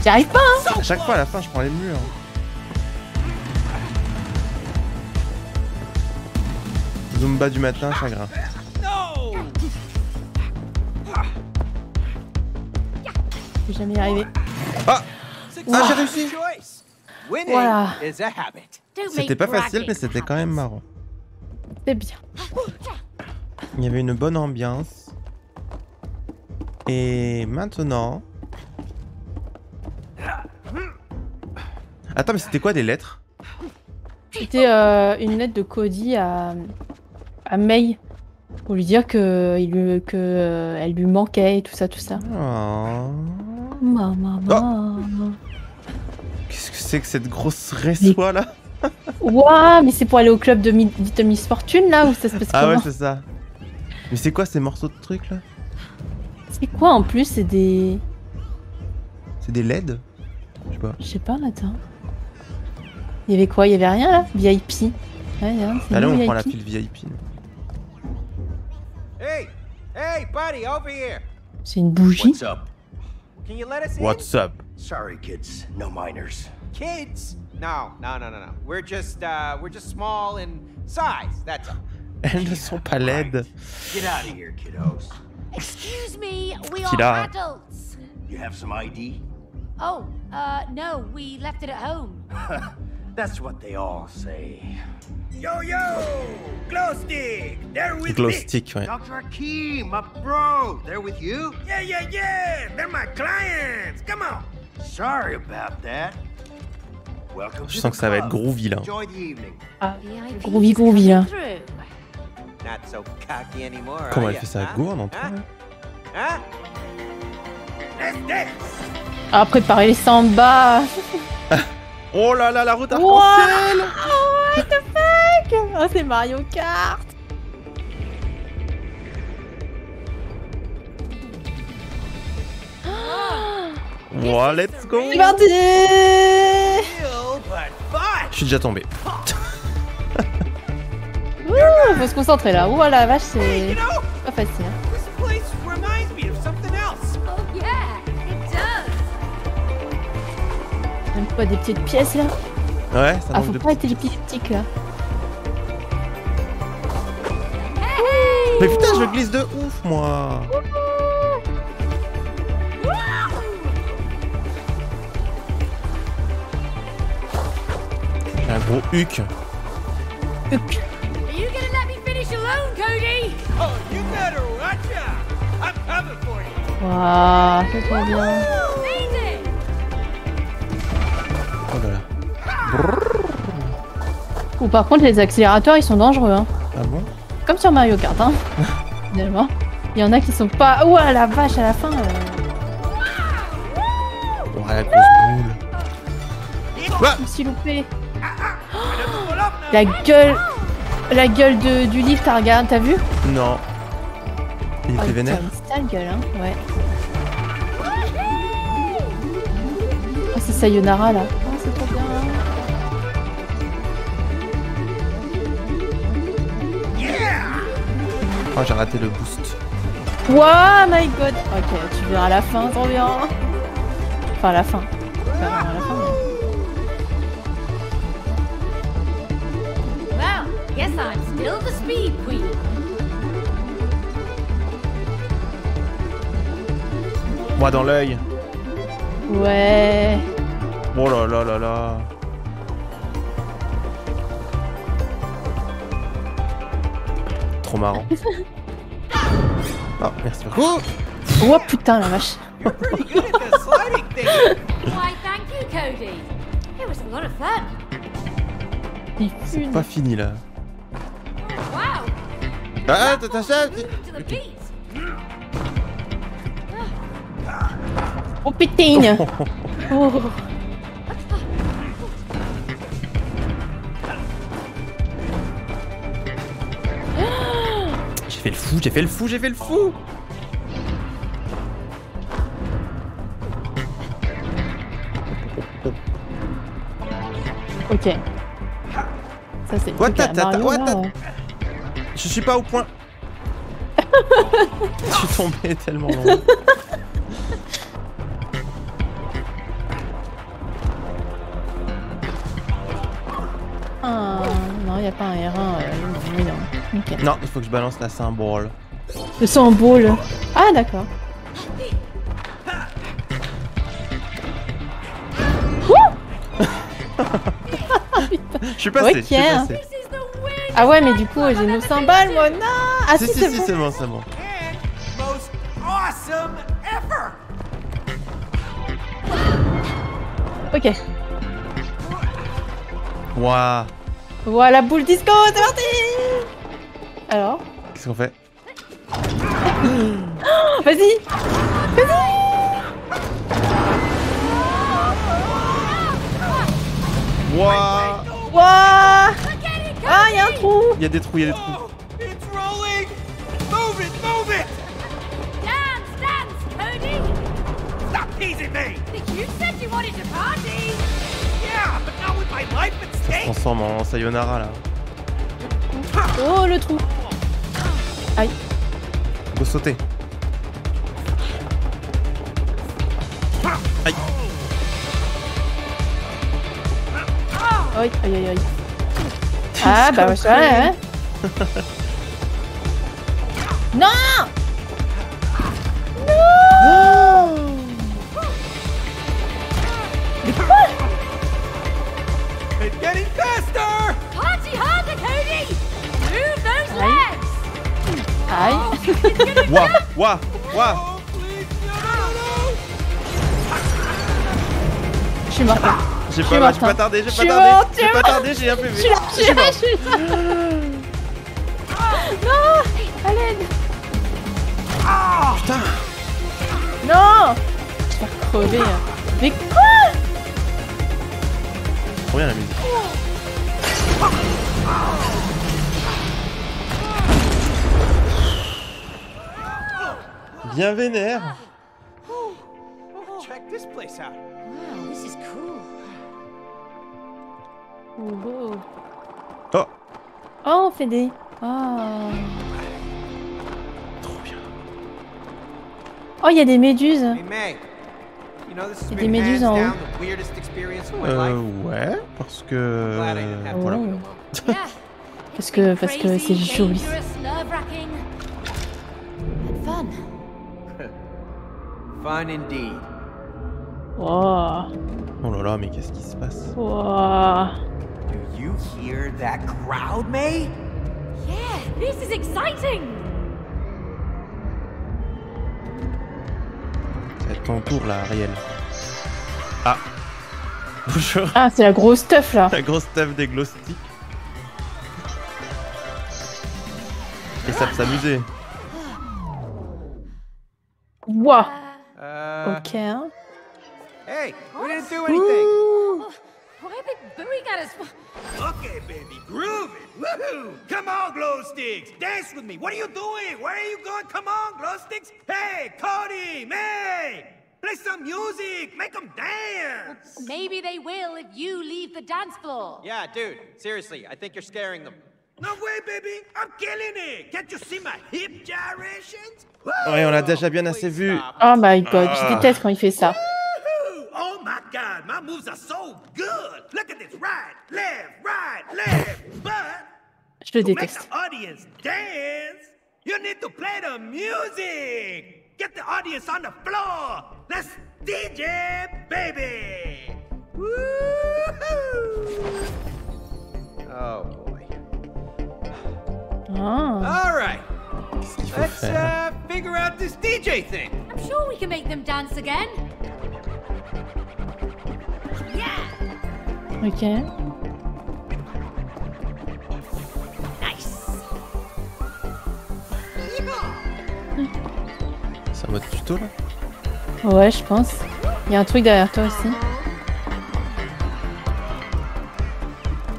J'y arrive pas hein À chaque fois, à la fin, je prends les murs. Zumba du matin, chagrin. Je vais jamais y arriver. Ah Ah, j'ai réussi. Voilà. C'était pas facile, mais c'était quand même marrant. C'est bien. Il y avait une bonne ambiance. Et maintenant... Attends, mais c'était quoi des lettres? C'était euh, une lettre de Cody à, à May pour lui dire que, il lui, que euh, elle lui manquait et tout ça, tout ça. Oh. Maman, maman. Qu'est-ce que c'est que cette grosse réçoit là Ouah, mais c'est pour aller au club de Mi- Little Miss Fortune là ou ça se passe Ah ouais, c'est ça. Mais c'est quoi ces morceaux de trucs là C'est quoi en plus C'est des. C'est des LED Je sais pas. Je sais pas, attends. Il y avait quoi? Il y avait rien là? VIP. Ouais, hein, nous, on prend la VIP. file VIP. Hey, hey, buddy, over here. C'est une bougie. What's up? Can you let us in? What's up Sorry, kids. No minors. Kids? No, no, no, no, no. We're just, uh, we're just small in size. That's all. Elles ne sont pas LED. Get out of here, kiddos. Excuse me, we are adults. You have some ID? Oh, uh, no, we left it at home. That's what they all say. Yo, yo. Glow stick. They're with Glow me. stick, ouais. Dr. Akeem, my bro, they're with you? Yeah, yeah, yeah. They're my clients. Come on. Sorry about that. Welcome Je to sens the que ça va être groovy là. Enjoy the evening. Ah, groovy, groovy, coming through. Not so cocky anymore. Comment elle fait ça? Go en là? Let's dance. Ah, préparez les samba. Oh là là, la route Wow. arc-en-ciel Oh, what the fuck? Oh, c'est Mario Kart. Wow, let's go C'est parti. Je suis déjà tombé. Ouh, Faut se concentrer là. Ouh la vache, You c'est know, pas facile. Même pas des petites pièces là. Ouais, ça Ah, faut de pas être épileptique là. Hey! Mais putain, je glisse de ouf, moi J'ai un gros huc. Are you gonna let me Ou par contre, les accélérateurs ils sont dangereux. Hein. Ah bon? Comme sur Mario Kart, hein. Finalement. Il y en a qui sont pas. Ouah la vache, à la fin. euh, Oh, la grosse boule. Ah Je me suis loupé. La gueule. La gueule de, du livre, t'as regardé, t'as vu? Non. Il Oh, était vénère. t'as une sale gueule, hein. Ouais. Ah, c'est Sayonara là. Ah, c'est trop bien. Oh, j'ai raté le boost. Wow, my god. Ok, tu verras à la fin, trop bien. Enfin, à la fin. Vraiment à la fin, mais- Well, guess I'm still the speed queen. Moi dans l'œil. Ouais. Oh là là là là. Trop marrant. Oh, merci beaucoup. Oh putain, la vache. C'est pas fini là. Wow. Ah, t'as ça. Oh putain. Oh. Fait le fou, j'ai fait le fou, j'ai fait le fou. Ok. Ça c'est What truc à ta- ta- ta- Mario, what là, ta- ouais. Je suis pas au point. Je suis tombé tellement loin. Non. Il faut que je balance la symbole. Le symbole. Ah, d'accord. Je suis passé, je suis Ok. passé. This is the weirdest Ah ouais, mais du coup, j'ai nos cymbales, moi. Non Ah Si, si, si, c'est si, bon. c'est bon, c'est. Ok. Waouh. Voilà, boule disco, c'est parti Alors Qu'est-ce qu'on fait? Vas-y! Waouh. Wouah Ah, y a un trou. Il y a des trous, il y a des trous. Oh, Ça se transforme en sayonara là. Oh, le trou Aïe Faut sauter. Aïe. Aïe, aïe, aïe, aïe. Ah, bah ouais, ça, hein Non Je suis morte. J'ai Je pas, j'ai pas hein. tardé, Je j'ai pas tardé. je J'ai pas tardé, j'ai un PV. Je suis là, je suis là, je suis là Non À l'aide Putain. Non crever. Mais quoi? Trop bien la musique. Bien vénère. Check this place out. Wow, this is cool. Oh, Oh, Oh, on fait des... Oh, trop bien. oh il y a des méduses. Il y a des méduses en haut. Euh, ouais, parce que. Voilà. Yeah. Parce que, parce que c'est joli. fun. Fun indeed. Oh, Oh là là, mais qu'est-ce qui se passe? Oh. Do you hear that crowd, May? Yeah, this is exciting. Ton tour là, Ariel. Ah Bonjour Ah, c'est la grosse stuff là. La grosse stuff des glow sticks. Et ça peut s'amuser. Waouh. Uh, Ok. Hey, we didn't do anything. Why are they booing at us? Okay, baby, groove it. Woohoo! Come on, glow sticks. Dance with me. What are you doing? Where are you going? Come on, glow sticks. Hey, Cody, May! Play some music. Make them dance. Maybe they will if you leave the dance floor. Yeah, dude. Seriously, I think you're scaring them. No way, baby. I'm killing it. Can't you see my hip gyrations? Woo! Ouais, on l'a déjà bien assez vu. Oh my god, Ah. je déteste quand il fait ça. Woohoo! Oh my god, my moves are so good. Look at this. Right, left, right, left. But Je le To make déteste. the audience dance, you need to play the music. Get the audience on the floor. Let's DJ, baby. Woo-hoo. Oh Ah. All right. Let's uh, figure out this DJ thing. I'm sure we can make them dance again. Yeah, Ok. nice. C'est un mode tuto là? Ouais, je pense. Il y a un truc derrière toi aussi.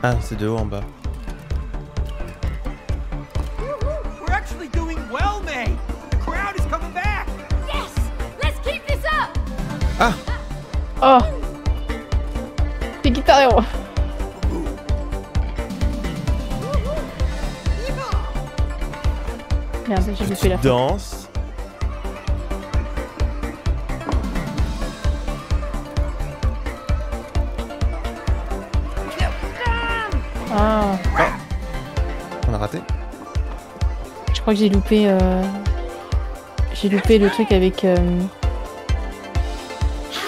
Ah, c'est de haut en bas. Oh C'est Guitar Hero. Merde, j'ai loupé la. Danse. Ah, On a raté je crois que j'ai loupé. euh, J'ai loupé le truc avec euh,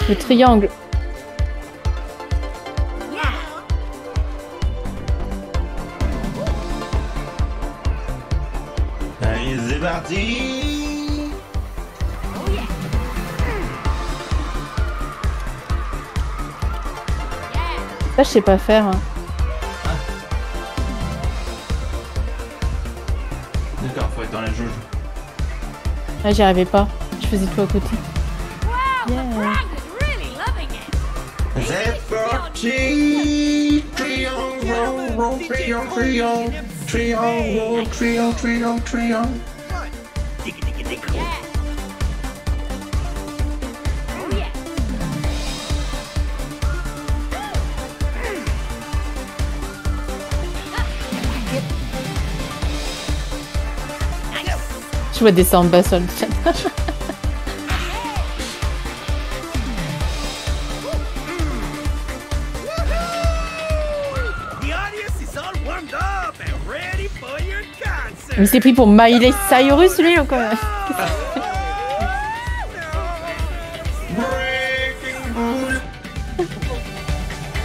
le triangle. Allez, c'est parti Ça, je sais pas faire. hein. D'accord, faut être dans la jauge. Là, j'y arrivais pas. Je faisais tout à côté. C'est parti Triangle, roll, triangle, triangle, triangle, triangle, triangle, triangle. Digga, digga, digga. Yeah. Oh yeah. Je vois des samba sur le chat. Mais c'est pris pour Miley Cyrus, lui, ou quoi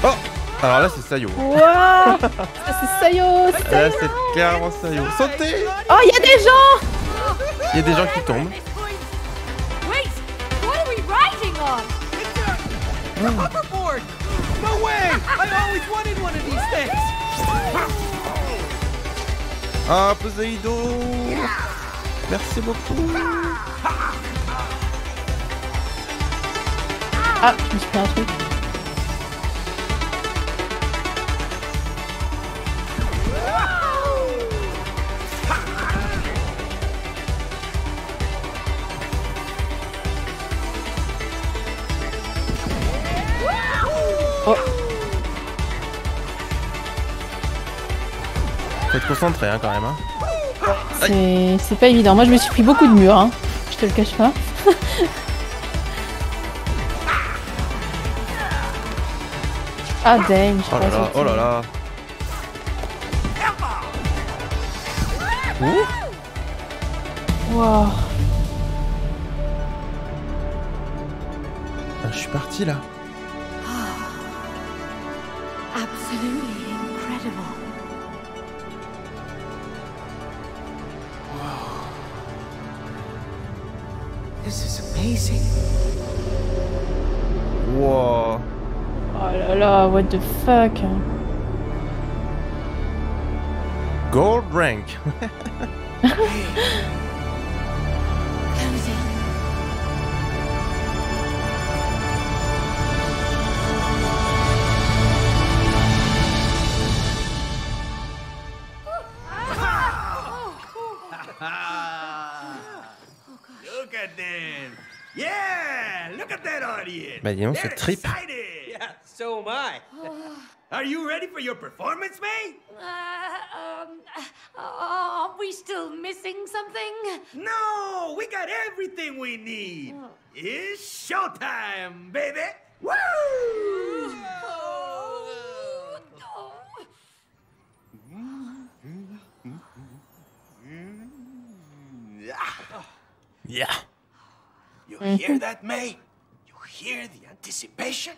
Oh Alors là, c'est Sayo. Waouh Ça, C'est Sayo c'est Là, c'est clairement Sayo. Sautez. Oh, il y a des gens. Il y a des gens qui tombent. Wait, Ah, Poséidon Merci beaucoup Ah, je me suis pris un truc. Hein, quand même. Hein. c'est pas évident. Moi, je me suis pris beaucoup de murs, hein. Je te le cache pas. ah, dang. je Oh là là, oh là là. Ouh. Wow. Ah, je suis parti là. What the fuck? Gold rank. Look at them. Yeah, look at that audience. Bah dis donc, ce They're trip. Excited. Yeah, so am I. Are you ready for your performance, May? Uh, um, uh, aren't we still missing something? No, we got everything we need. It's showtime, baby. Woo! Yeah. You hear that, May? You hear the anticipation?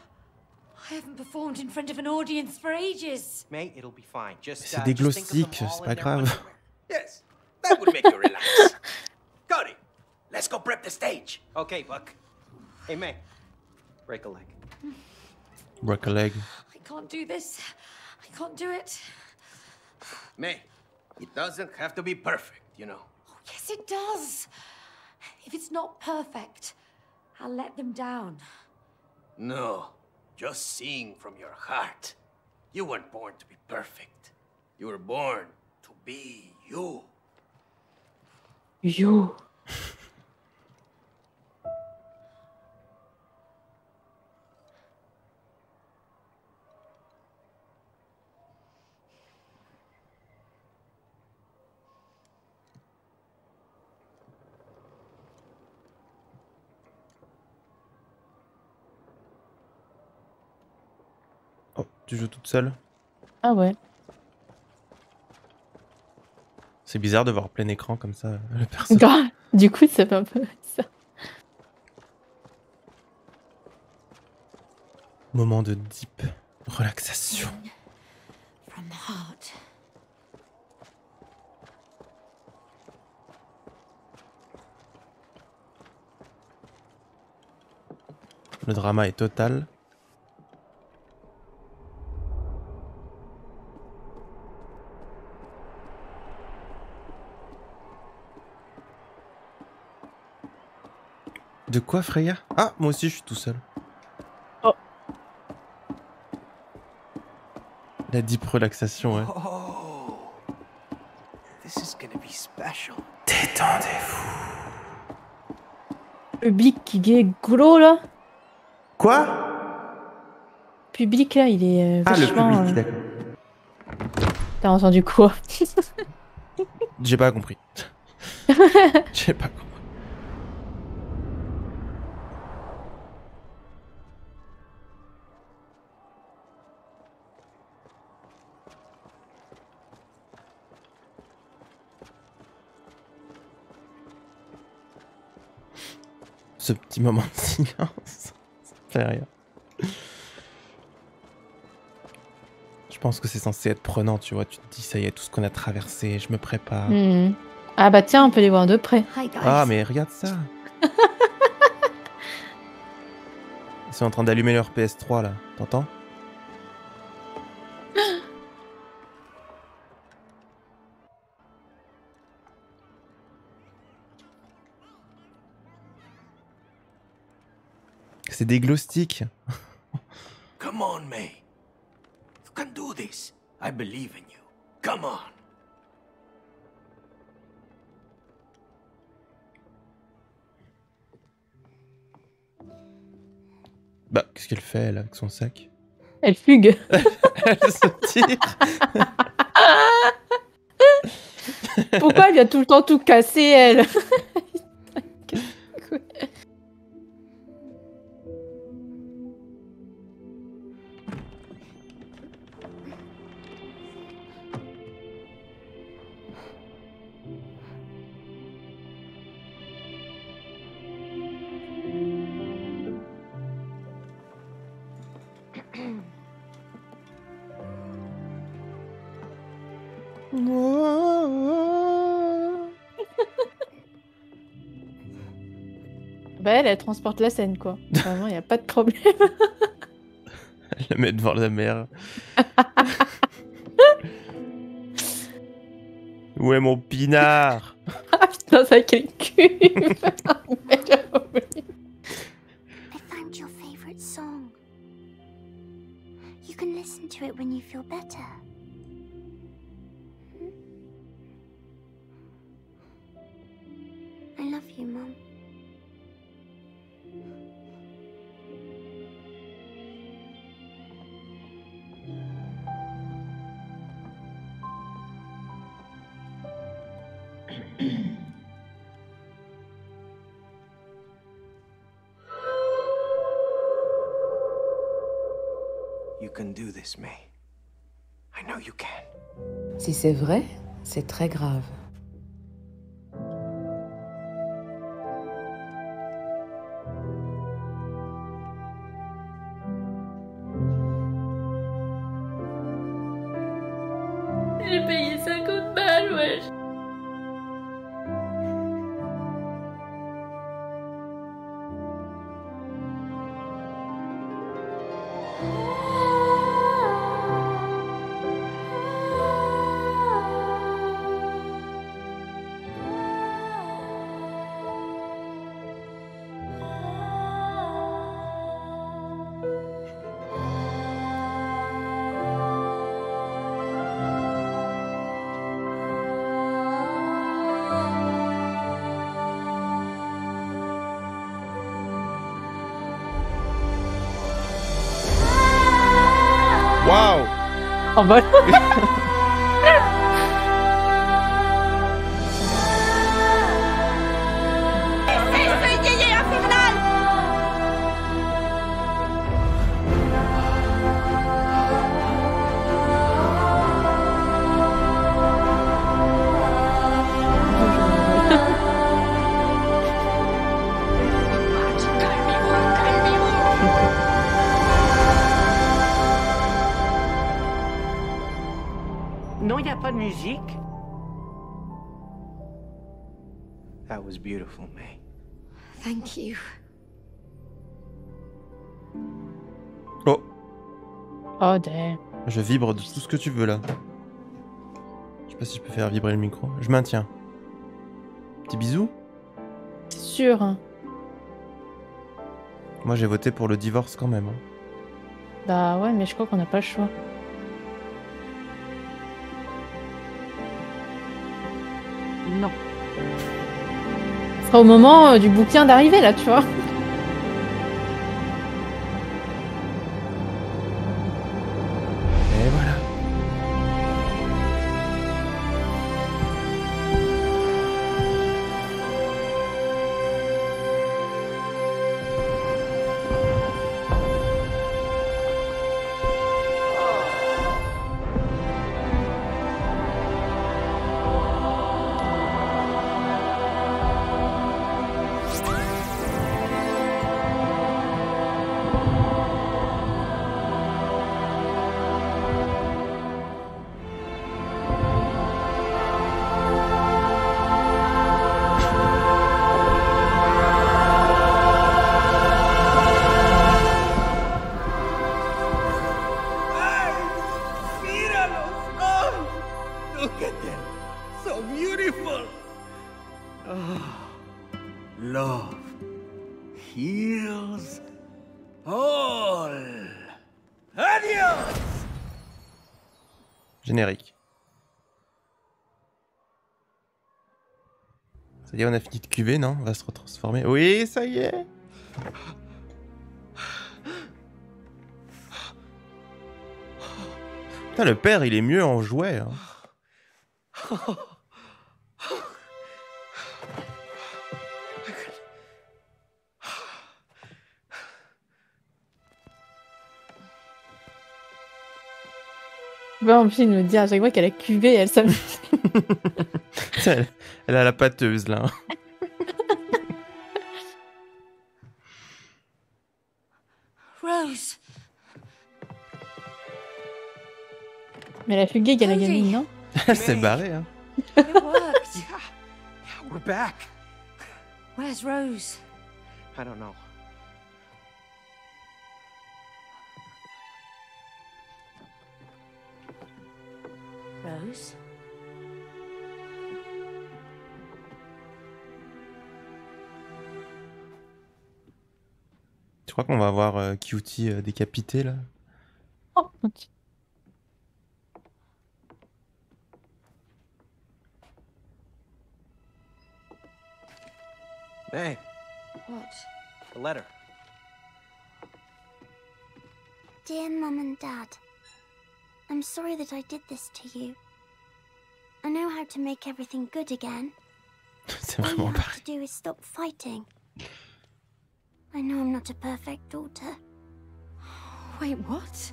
I haven't performed in front of an audience for ages. May, it'll be fine. Just, C'est uh, des just think of them glow sticks, all c'est in pas their grave. underwear. Yes, that would make you relax. Cody, let's go prep the stage. Okay, Buck. Hey, May. Break a leg. Break a leg. I can't do this. I can't do it. May, it doesn't have to be perfect, you know. Oh, yes, it does. If it's not perfect, I'll let them down. No, just sing from your heart. You weren't born to be perfect. You were born to be you. Yo. Tu joues toute seule Ah ouais. C'est bizarre de voir plein écran comme ça le perso. Grave. Du coup, ça fait un peu ça. Moment de deep relaxation. From the heart. Le drama est total. De quoi, Freya? Ah, moi aussi, je suis tout seul. Oh. La deep relaxation, ouais. Oh. This is gonna be special. Détendez-vous. Public qui est gros là. Quoi? Public là, il est euh, Ah, le vachement. public, euh, d'accord. T'as entendu quoi? J'ai pas compris. J'ai pas compris. Ce petit moment de silence, ça me fait rire. Je pense que c'est censé être prenant, tu vois. Tu te dis, ça y est, tout ce qu'on a traversé, je me prépare. Hmm. Ah bah tiens, on peut les voir de près. Hi, guys. Ah, mais regarde ça. Ils sont en train d'allumer leur PS3 là, t'entends? C'est des glow sticks. Come on, May. You can do this. I believe in you. Come on. Bah, qu'est-ce qu'elle fait, elle, avec son sac? Elle fugue. Elle se tire. Pourquoi elle vient tout le temps tout casser, elle? Elle, elle transporte la scène, quoi. Vraiment, y a pas de problème. Elle la met devant la mer. Où est mon pinard? Ah putain, ça quel cul I found your favorite song. You can listen to it when you feel better. Si c'est vrai, c'est très grave. Beautiful, May. Thank you. Oh, Oh damn. je vibre de tout ce que tu veux là. Je sais pas si je peux faire vibrer le micro. Je maintiens. Petit bisou C'est sûr. hein. Moi j'ai voté pour le divorce quand même. hein. Bah ouais, mais je crois qu'on n'a pas le choix. Non. Au moment euh, du bouquin d'arriver, là, tu vois. Ça y est, on a fini de cuver, non On va se retransformer. Oui, ça y est Putain, le père, il est mieux en jouet. hein. Bah, en plus, il nous dit à chaque fois qu'elle a cuvé, elle s'amuse. elle, elle a la pâteuse, là. Rose. Mais elle a fugué, qu'elle a gamine, non Elle s'est barrée, hein. It worked. We're back. Where's Rose? I don't know. Rose? Crois qu'on va voir euh, Cutie euh, décapité, là Oh, mon Dieu. Hey, What? a letter. Dear Mum and Dad, I'm sorry that I did this to you. I know how to make everything good again. C'est All you vraiment have to do is stop fighting. I know I'm not a perfect daughter. Wait, what?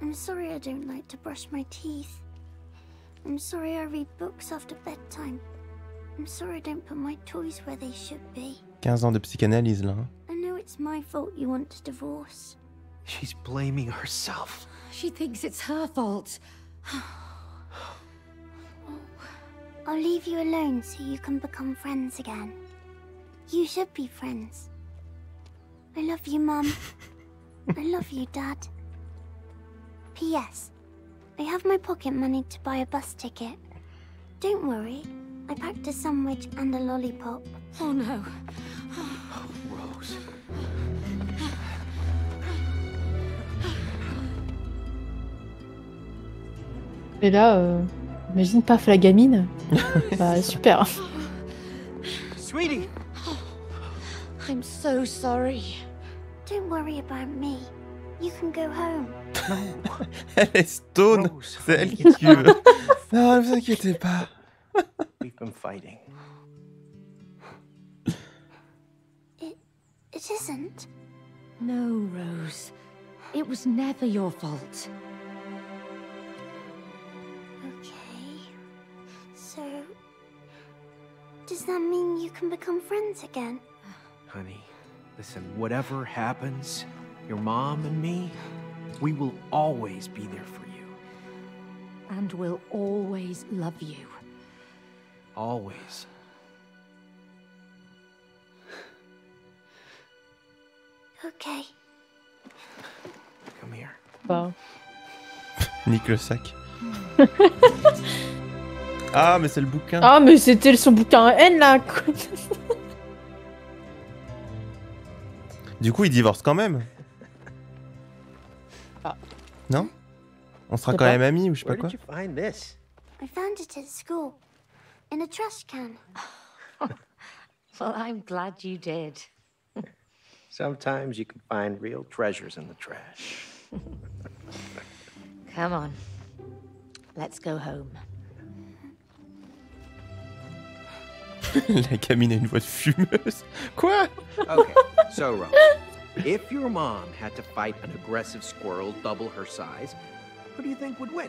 I'm sorry I don't like to brush my teeth. I'm sorry I read books after bedtime. I'm sorry I don't put my toys where they should be. 15 ans de psychanalyse, là. hein. I know it's my fault you want to divorce. She's blaming herself. She thinks it's her fault. I'll leave you alone so you can become friends again. You should be friends. I love you, Mum. I love you, Dad. P.S. I have my pocket money to buy a bus ticket. Don't worry. I packed a sandwich and a lollipop. Oh no. Oh, Rose. Et là, euh, imagine paf la gamine. bah super. Sweetie! I'm so sorry. Don't worry about me. You can go home. Elle est stone. Rose, C'est elle honey, qui tue. non, ne vous inquiétez pas. We've been fighting. It, It isn't. No, Rose. It was never your fault. Okay. So. Does that mean you can become friends again? Honey, listen, whatever happens, your mom and me, we will always be there for you. And we will always love you. Always. Okay. Come here. Bah, Nique le sac. ah, mais c'est le bouquin. Ah, mais c'était son bouquin N là. Du coup, ils divorcent quand même. Ah. Non? On sera quand pas. même amis ou je sais pas quoi. did you find this? I found it at school. In a trash can. Well, I'm glad you did. Sometimes you can find real treasures in the trash. Come on. Let's go home. La gamine a une voix de fumeuse. Quoi? Okay, so Rose, if your mom had to fight an aggressive squirrel double her size, who do you think would win?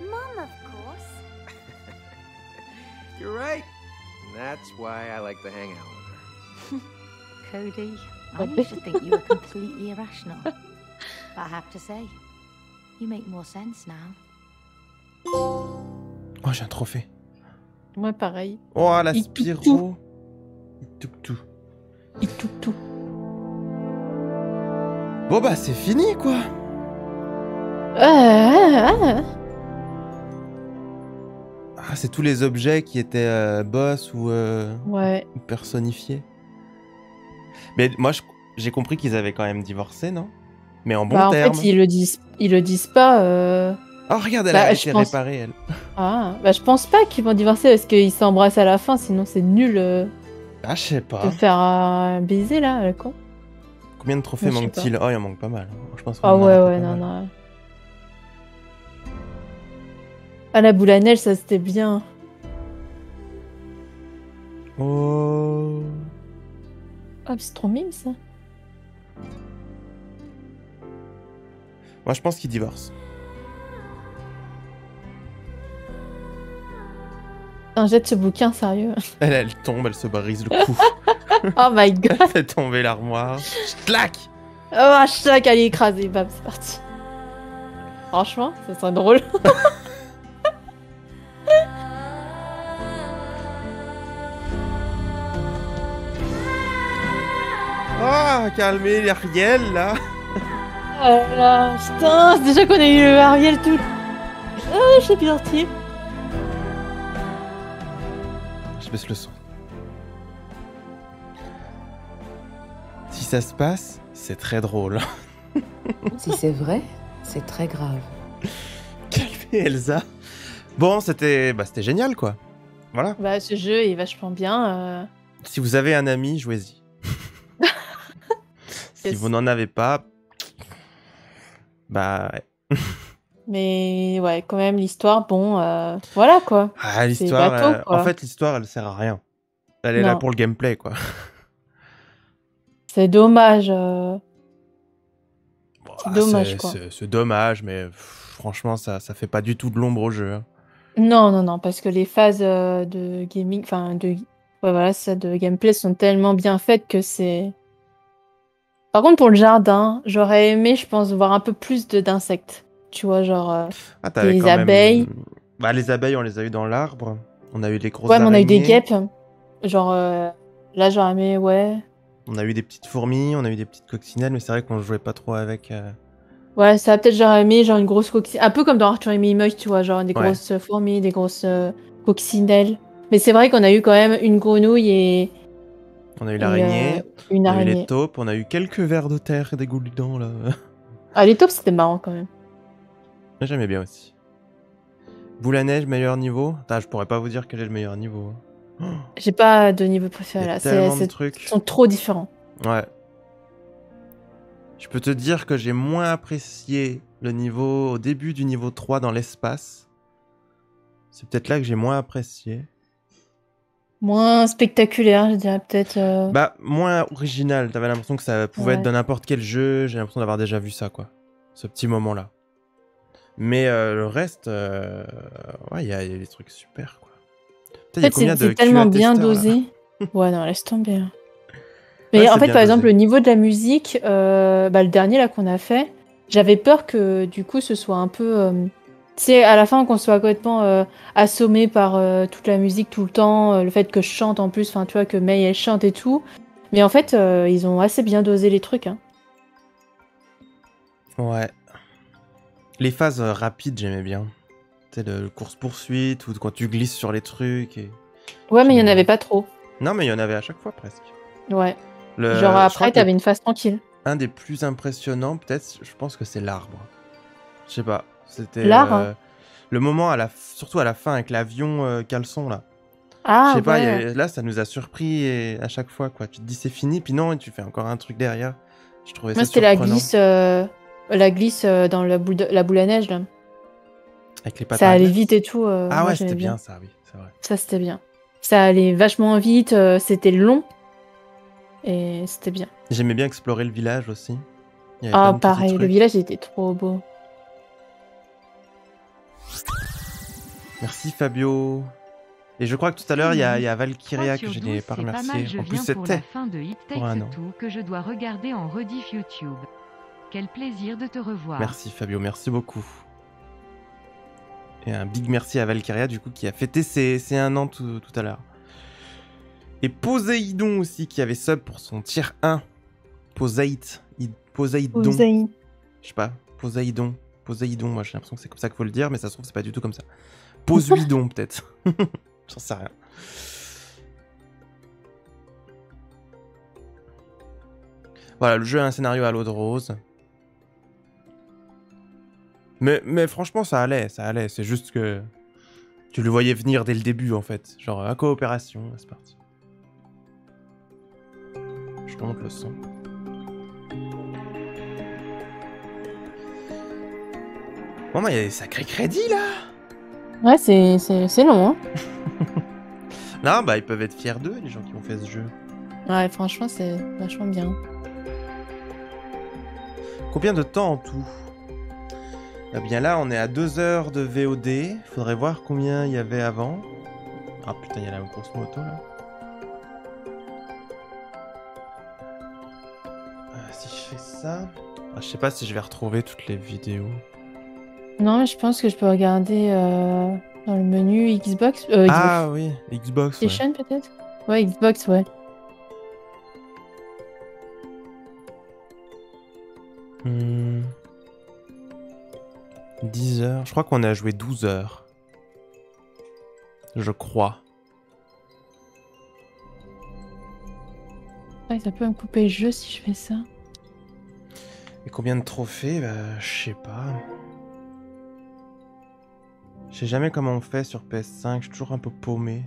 Mom, of course. You're right. That's why I like to hang out with her. Cody, I used to think you were completely irrational. But I have to say, you make more sense now. Oh, j'ai un trophée. Moi pareil. Oh, la Il Spiro. Il tout. Il tout tout. Bon, bah, c'est fini, quoi. Ah, ah, ah. Ah, c'est tous les objets qui étaient euh, boss ou, euh, Ouais. ou personnifiés. Mais moi, j'ai compris qu'ils avaient quand même divorcé, non? Mais en bon bah, en terme. fait, ils le disent, ils le disent pas. Oh, regarde, elle Bah, a été pense- réparée, elle. Ah, bah je pense pas qu'ils vont divorcer parce qu'ils s'embrassent à la fin, sinon c'est nul euh, Ah, je sais pas. de faire un baiser là, le con. Combien de trophées manque-t-il Oh, il en manque pas mal. Je pense Ah a ouais, ouais, non, non. Ah, la boule à neige, ça c'était bien. Oh. Ah, c'est trop mime ça. Moi, je pense qu'ils divorcent. Jette ce bouquin, sérieux. Elle, elle tombe, elle se brise le cou. oh my god. elle fait tomber l'armoire. Clac Oh, chaque elle est écrasée. Bam, c'est parti. Franchement, ça serait drôle. Ah, calmez les Ariel, là Oh là là, putain, c'est déjà qu'on a eu le Ariel tout. Ah, je suis bien baisse le son. Si ça se passe, c'est très drôle. Si c'est vrai, c'est très grave. Calmez Elsa. Bon, c'était bah, c'était génial, quoi. Voilà. Bah, ce jeu est vachement bien. euh, Si vous avez un ami, jouez-y. si vous n'en avez pas, bah ouais. Mais ouais, quand même, l'histoire, bon, euh, voilà quoi. Ah, l'histoire, euh, en fait, l'histoire, elle sert à rien. Elle est là pour le gameplay, quoi. C'est dommage. euh, c'est dommage quoi. C'est dommage, mais pff, franchement, ça, ça fait pas du tout de l'ombre au jeu. hein. Non, non, non, parce que les phases de gaming, enfin de, ouais, voilà, ça, de gameplay sont tellement bien faites que c'est. Par contre, pour le jardin, j'aurais aimé, je pense, voir un peu plus de d'insectes. Tu vois, genre euh, Ah, des quand même- abeilles. Bah, les abeilles, on les a eu dans l'arbre. On a eu des grosses Ouais, mais on a eu des guêpes. Genre, euh, là, j'aurais aimé, ouais. On a eu des petites fourmis, on a eu des petites coccinelles, mais c'est vrai qu'on jouait pas trop avec. euh, Ouais, ça peut-être j'aurais aimé, genre une grosse coccinelle. Un peu comme dans Arthur et Minimoys, tu vois, genre des Ouais. grosses euh, fourmis, des grosses coccinelles. Mais c'est vrai qu'on a eu quand même une grenouille et. On a eu l'araignée, euh, une on a eu les araignée. taupes, on a eu quelques vers de terre et des goulidans là. Ah, les taupes, c'était marrant quand même. J'aimais bien aussi. Boule à neige, meilleur niveau? Putain, je pourrais pas vous dire quel est le meilleur niveau. hein. J'ai pas de niveau préféré là. C'est, trucs. Ils sont trop différents. Ouais. Je peux te dire que j'ai moins apprécié le niveau au début du niveau 3 dans l'espace. C'est peut-être là que j'ai moins apprécié. Moins spectaculaire, je dirais peut-être. euh, Bah, moins original. T'avais l'impression que ça pouvait Ouais. être dans n'importe quel jeu. J'ai l'impression d'avoir déjà vu ça, quoi. Ce petit moment-là. Mais euh, le reste, euh, ouais, il y, a il y a des trucs super, quoi. En fait, c'est, tellement bien dosé. ouais, non, laisse tomber. hein. Mais Ouais, en fait, par exemple, le niveau de la musique, euh, bah, le dernier là qu'on a fait, j'avais peur que du coup ce soit un peu. tu sais, à la fin, qu'on soit complètement assommé par toute la musique tout le temps, le fait que je chante en plus, enfin, tu vois, que May elle chante et tout. Mais en fait, ils ont assez bien dosé les trucs. Hein. Ouais. Les phases euh, rapides, j'aimais bien. Tu sais, le, course-poursuite ou quand tu glisses sur les trucs. Et... Ouais, mais il y en avait pas trop. Non, mais il y en avait à chaque fois presque. Ouais. Le- Genre après, t'avais une phase tranquille. Un des plus impressionnants, peut-être, je pense que c'est l'arbre. Je sais pas. C'était. L'arbre euh, le moment, à la... surtout à la fin, avec l'avion euh, caleçon, là. Ah, je sais pas, a- là, ça nous a surpris et à chaque fois, quoi. Tu te dis c'est fini, puis non, et tu fais encore un truc derrière. Je trouvais Moi, ça c'était la glisse, euh, la glisse euh, dans la boule, de- la boule à neige. Là. Avec les pattes Ça allait vite et tout. euh, Ah moi, ouais, j'aimais c'était bien ça, oui, c'est vrai. Ça, c'était bien. Ça allait vachement vite, euh, c'était long. Et c'était bien. J'aimais bien explorer le village aussi. Il y avait plein Ah, de petits pareil, le trucs. village était trop beau. Merci Fabio. Et je crois que tout à l'heure, il y a, il y a Valkyria que je n'ai pas C'est pas mal, remercié. je En plus, viens pour la c'était fin de It pour un an. Takes Two que je dois regarder en rediff YouTube. Quel plaisir de te revoir. Merci Fabio, merci beaucoup. Et un big merci à Valkyria, du coup, qui a fêté ses, ses un an tout, tout à l'heure. Et Poséidon aussi, qui avait sub pour son tier 1. Poséid. Poséidon. Poséid. Je sais pas, Poséidon. Poséidon, moi j'ai l'impression que c'est comme ça qu'il faut le dire, mais ça se trouve, c'est pas du tout comme ça. Posuidon, peut-être. J'en sais rien. Voilà, le jeu a un scénario à l'eau de rose. Mais, mais franchement, ça allait, ça allait. C'est juste que tu le voyais venir dès le début, en fait. Genre, à coopération, c'est parti. Je monte le son. Bon, bah, il y a des sacrés crédits, là Ouais, c'est long, hein. Non, bah, ils peuvent être fiers d'eux, les gens qui ont fait ce jeu. Ouais, franchement, c'est vachement bien. Combien de temps en tout? Eh bien là, on est à 2 heures de VOD. Faudrait voir combien il y avait avant. Ah putain, il y a la grosse moto là. Euh, si je fais ça... Ah, je sais pas si je vais retrouver toutes les vidéos. Non, mais je pense que je peux regarder euh, dans le menu Xbox. Euh, Xbox. Ah oui, Xbox. ouais. PlayStation peut-être? Ouais, Xbox, ouais. Hmm. 10 heures. Je crois qu'on a joué 12 heures. Je crois. Ouais, ça peut me couper le jeu si je fais ça. Et combien de trophées? Bah, je sais pas. Je sais jamais comment on fait sur PS5, je suis toujours un peu paumé.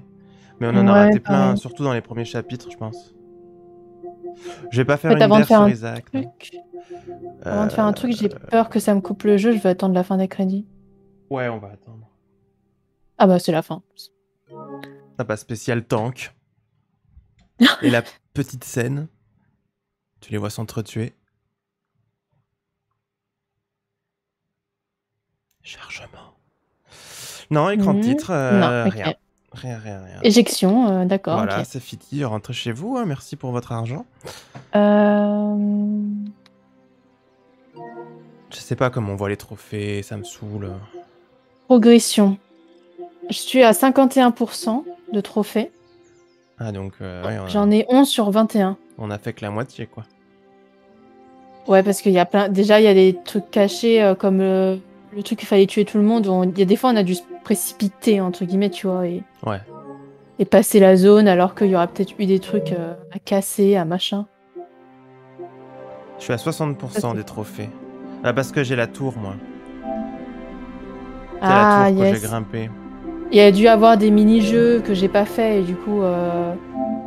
Mais on en a raté plein, surtout dans les premiers chapitres, je pense. Je vais pas faire En fait, une avant de faire un Isaac. truc, avant de faire un truc, j'ai Euh, peur que ça me coupe le jeu. Je vais attendre la fin des crédits. Ouais, on va attendre. Ah bah c'est la fin. T'as pas spécial tank. Et la petite scène. Tu les vois s'entretuer. Chargement. Non, écran Mhm. titre, euh, Non, rien. Rien, rien, rien. Éjection, euh, d'accord. Voilà, c'est fini. Rentrez chez vous. hein, Merci pour votre argent. Euh, Je sais pas comment on voit les trophées, ça me saoule. Progression. Je suis à 51% de trophées. Ah, donc, euh, ouais, on, a, J'en ai 11 sur 21. on a fait que la moitié, quoi. Ouais, parce qu'il y a plein. Déjà, il y a des trucs cachés euh, comme le... le truc qu'il fallait tuer tout le monde. On- Il y a des fois, on a dû se précipiter, entre guillemets, tu vois, et, Ouais. et passer la zone alors qu'il y aura peut-être eu des trucs euh, à casser, à machin. Je suis à 60% des trophées. Ah, parce que j'ai la tour, moi. Ah, la tour que yes. j'ai grimpé. Il y a dû avoir des mini-jeux que j'ai pas fait et du coup, euh,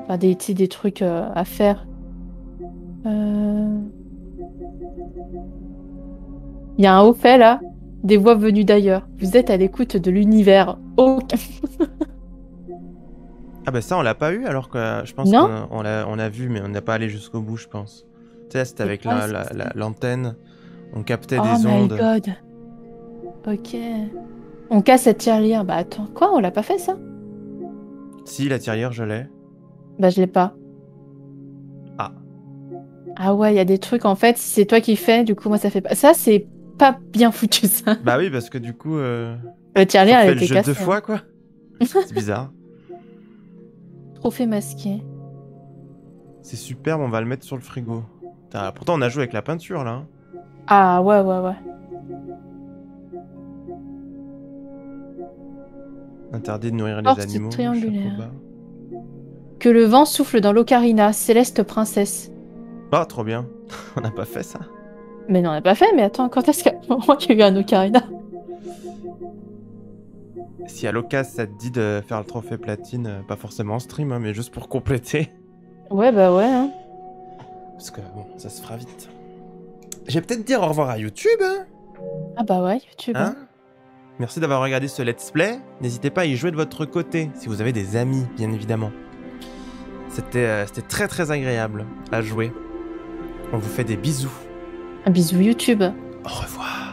enfin, des, trucs euh, à faire. Il y a un haut fait là, des voix venues d'ailleurs. Vous êtes à l'écoute de l'univers. Aucun. Ah bah ça on l'a pas eu alors que euh, je pense qu'on on l'a on vu mais on n'a pas allé jusqu'au bout je pense. Tu sais c'était avec la- l'antenne, on captait oh des my ondes. god. Ok. On casse cette tirelire. Bah attends, quoi On l'a pas fait ça? Si la tirelire je l'ai. Bah je l'ai pas. Ah. Ah ouais, il y a des trucs en fait, si c'est toi qui fais, du coup moi ça fait pas. Ça c'est pas bien foutu ça. Bah oui parce que du coup euh, Le tirelire elle était jeu cassée. deux fois quoi. C'est bizarre. Trophée masqué. C'est superbe on va le mettre sur le frigo. Putain, pourtant on a joué avec la peinture là. hein. Ah ouais ouais ouais. Interdit de nourrir les animaux. triangulaire. Que le vent souffle dans l'ocarina, céleste princesse. Ah trop bien. on n'a pas fait ça. Mais non, on n'a pas fait, mais attends, quand est-ce qu'à un moment qu'il y a eu un ocarina? Si à l'occasion ça te dit de faire le trophée platine, euh, pas forcément en stream hein, mais juste pour compléter. Ouais bah ouais. Hein. Parce que bon, ça se fera vite. Je vais peut-être dire au revoir à YouTube, hein, Ah bah ouais, YouTube. hein? Merci d'avoir regardé ce let's play. N'hésitez pas à y jouer de votre côté, si vous avez des amis, bien évidemment. C'était euh, c'était très très agréable à jouer. On vous fait des bisous. Un bisou YouTube. Au revoir.